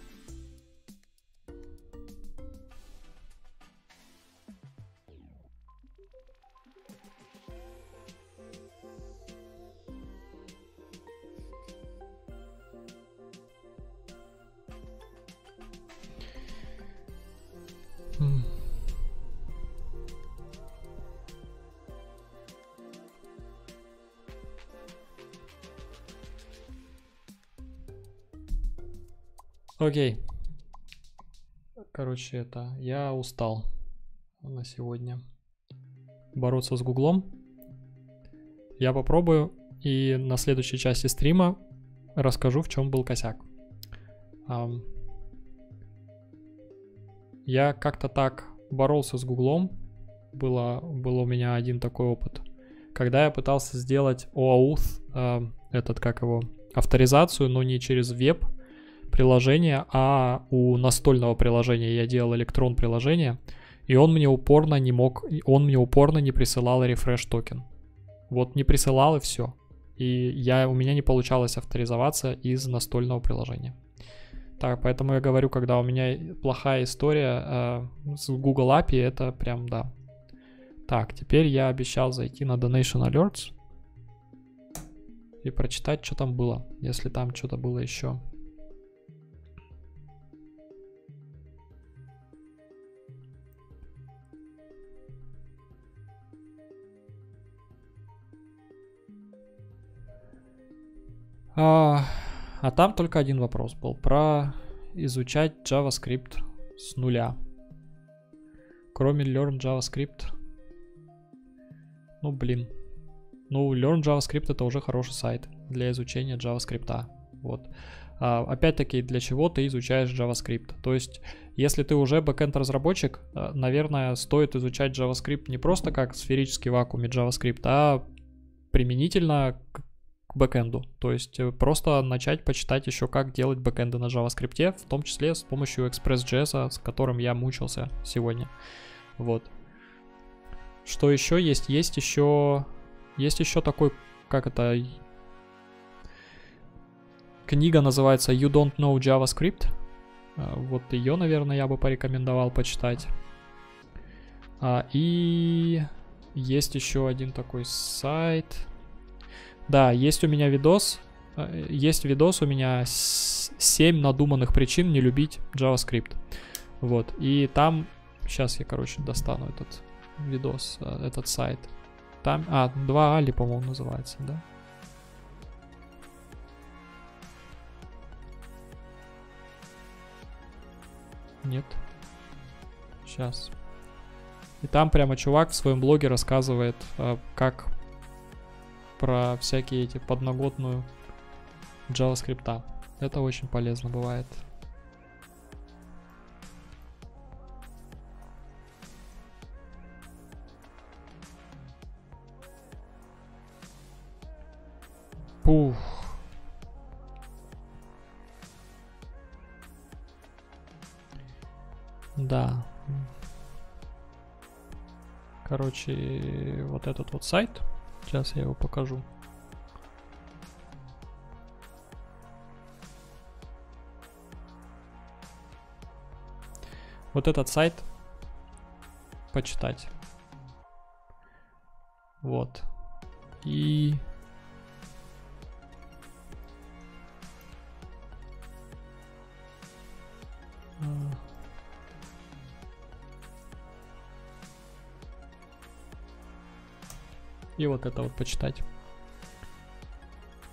Окей. Короче, это, я устал на сегодня бороться с Гуглом. Я попробую и на следующей части стрима расскажу, в чем был косяк. Я как-то так боролся с Гуглом. Было, был у меня один такой опыт. Когда я пытался сделать OAuth, этот, как его, авторизацию, но не через веб, приложение, а у настольного приложения я делал электрон приложение, и он мне упорно не мог, он мне упорно не присылал рефреш токен. Вот не присылал и все. И я, у меня не получалось авторизоваться из настольного приложения. Так, поэтому я говорю, когда у меня плохая история э, с Google API, это прям да. Так, теперь я обещал зайти на Donation Alerts и прочитать, что там было, если там что-то было еще. А, а там только один вопрос был про изучать JavaScript с нуля. Кроме Learn JavaScript. Ну, блин. Ну, Learn JavaScript это уже хороший сайт для изучения JavaScript. Вот. А, опять-таки, для чего ты изучаешь JavaScript? То есть, если ты уже бэкенд разработчик, а, наверное, стоит изучать JavaScript не просто как сферический вакууме JavaScript, а применительно к бэкэнду. То есть э, просто начать почитать еще, как делать бэкэнды на JavaScript, в том числе с помощью Express.js, с которым я мучился сегодня. Вот. Что еще есть? Есть еще... Есть еще такой, как это... Книга называется You Don't Know JavaScript. Э, вот ее, наверное, я бы порекомендовал почитать. А, и есть еще один такой сайт. Да, есть у меня видос. Э, есть видос у меня 7 надуманных причин не любить JavaScript. Вот. И там... Сейчас я, короче, достану этот видос, э, этот сайт. Там, а, 2 Али, по-моему, называется, да? Нет. Сейчас. И там прямо чувак в своем блоге рассказывает, э, как про всякие эти подноготную JavaScript. Это очень полезно бывает. Пух. Да. Короче, вот этот вот сайт. Сейчас я его покажу. Вот этот сайт почитать. Вот. И и вот это вот почитать.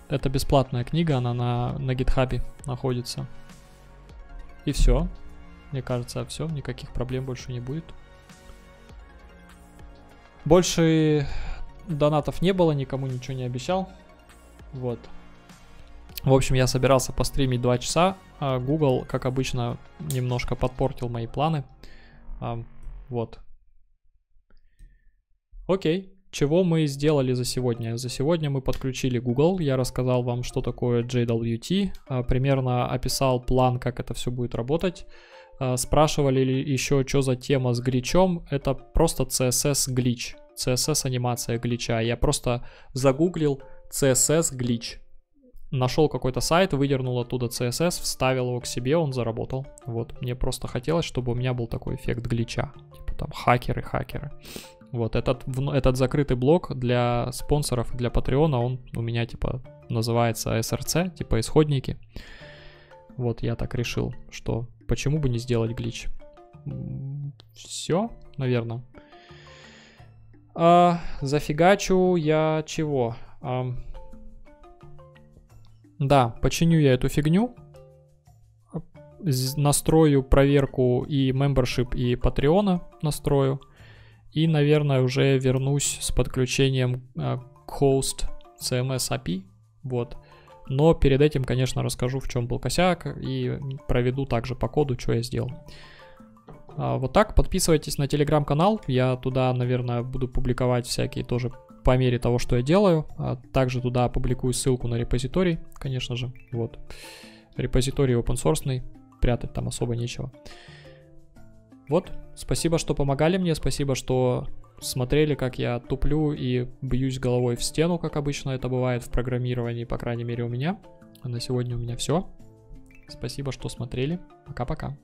Это бесплатная книга, она на, на гитхабе находится. И все. Мне кажется, все, никаких проблем больше не будет. Больше донатов не было, никому ничего не обещал. Вот. В общем, я собирался постримить 2 часа, а Google, как обычно, немножко подпортил мои планы. А, вот. Окей. Чего мы сделали за сегодня? За сегодня мы подключили Google, я рассказал вам, что такое JWT, а, примерно описал план, как это все будет работать. А, спрашивали ли еще, что за тема с гличом, это просто CSS глич, CSS анимация глича. Я просто загуглил CSS глич, нашел какой-то сайт, выдернул оттуда CSS, вставил его к себе, он заработал. Вот, мне просто хотелось, чтобы у меня был такой эффект глича, типа там хакеры-хакеры. Вот этот, этот закрытый блок для спонсоров, для Патреона, он у меня типа называется SRC, типа исходники. Вот я так решил, что почему бы не сделать глич. Все, наверное. А, зафигачу я чего? А, да, починю я эту фигню. Настрою проверку и membership, и Патреона настрою. И, наверное, уже вернусь с подключением э, к host CMS API. Вот. Но перед этим, конечно, расскажу, в чем был косяк и проведу также по коду, что я сделал. А, вот так, подписывайтесь на телеграм-канал, я туда, наверное, буду публиковать всякие тоже по мере того, что я делаю. А также туда публикую ссылку на репозиторий, конечно же, вот. Репозиторий open source, прятать там особо нечего. Вот, спасибо, что помогали мне, спасибо, что смотрели, как я туплю и бьюсь головой в стену, как обычно это бывает в программировании, по крайней мере у меня. А на сегодня у меня все. Спасибо, что смотрели. Пока-пока.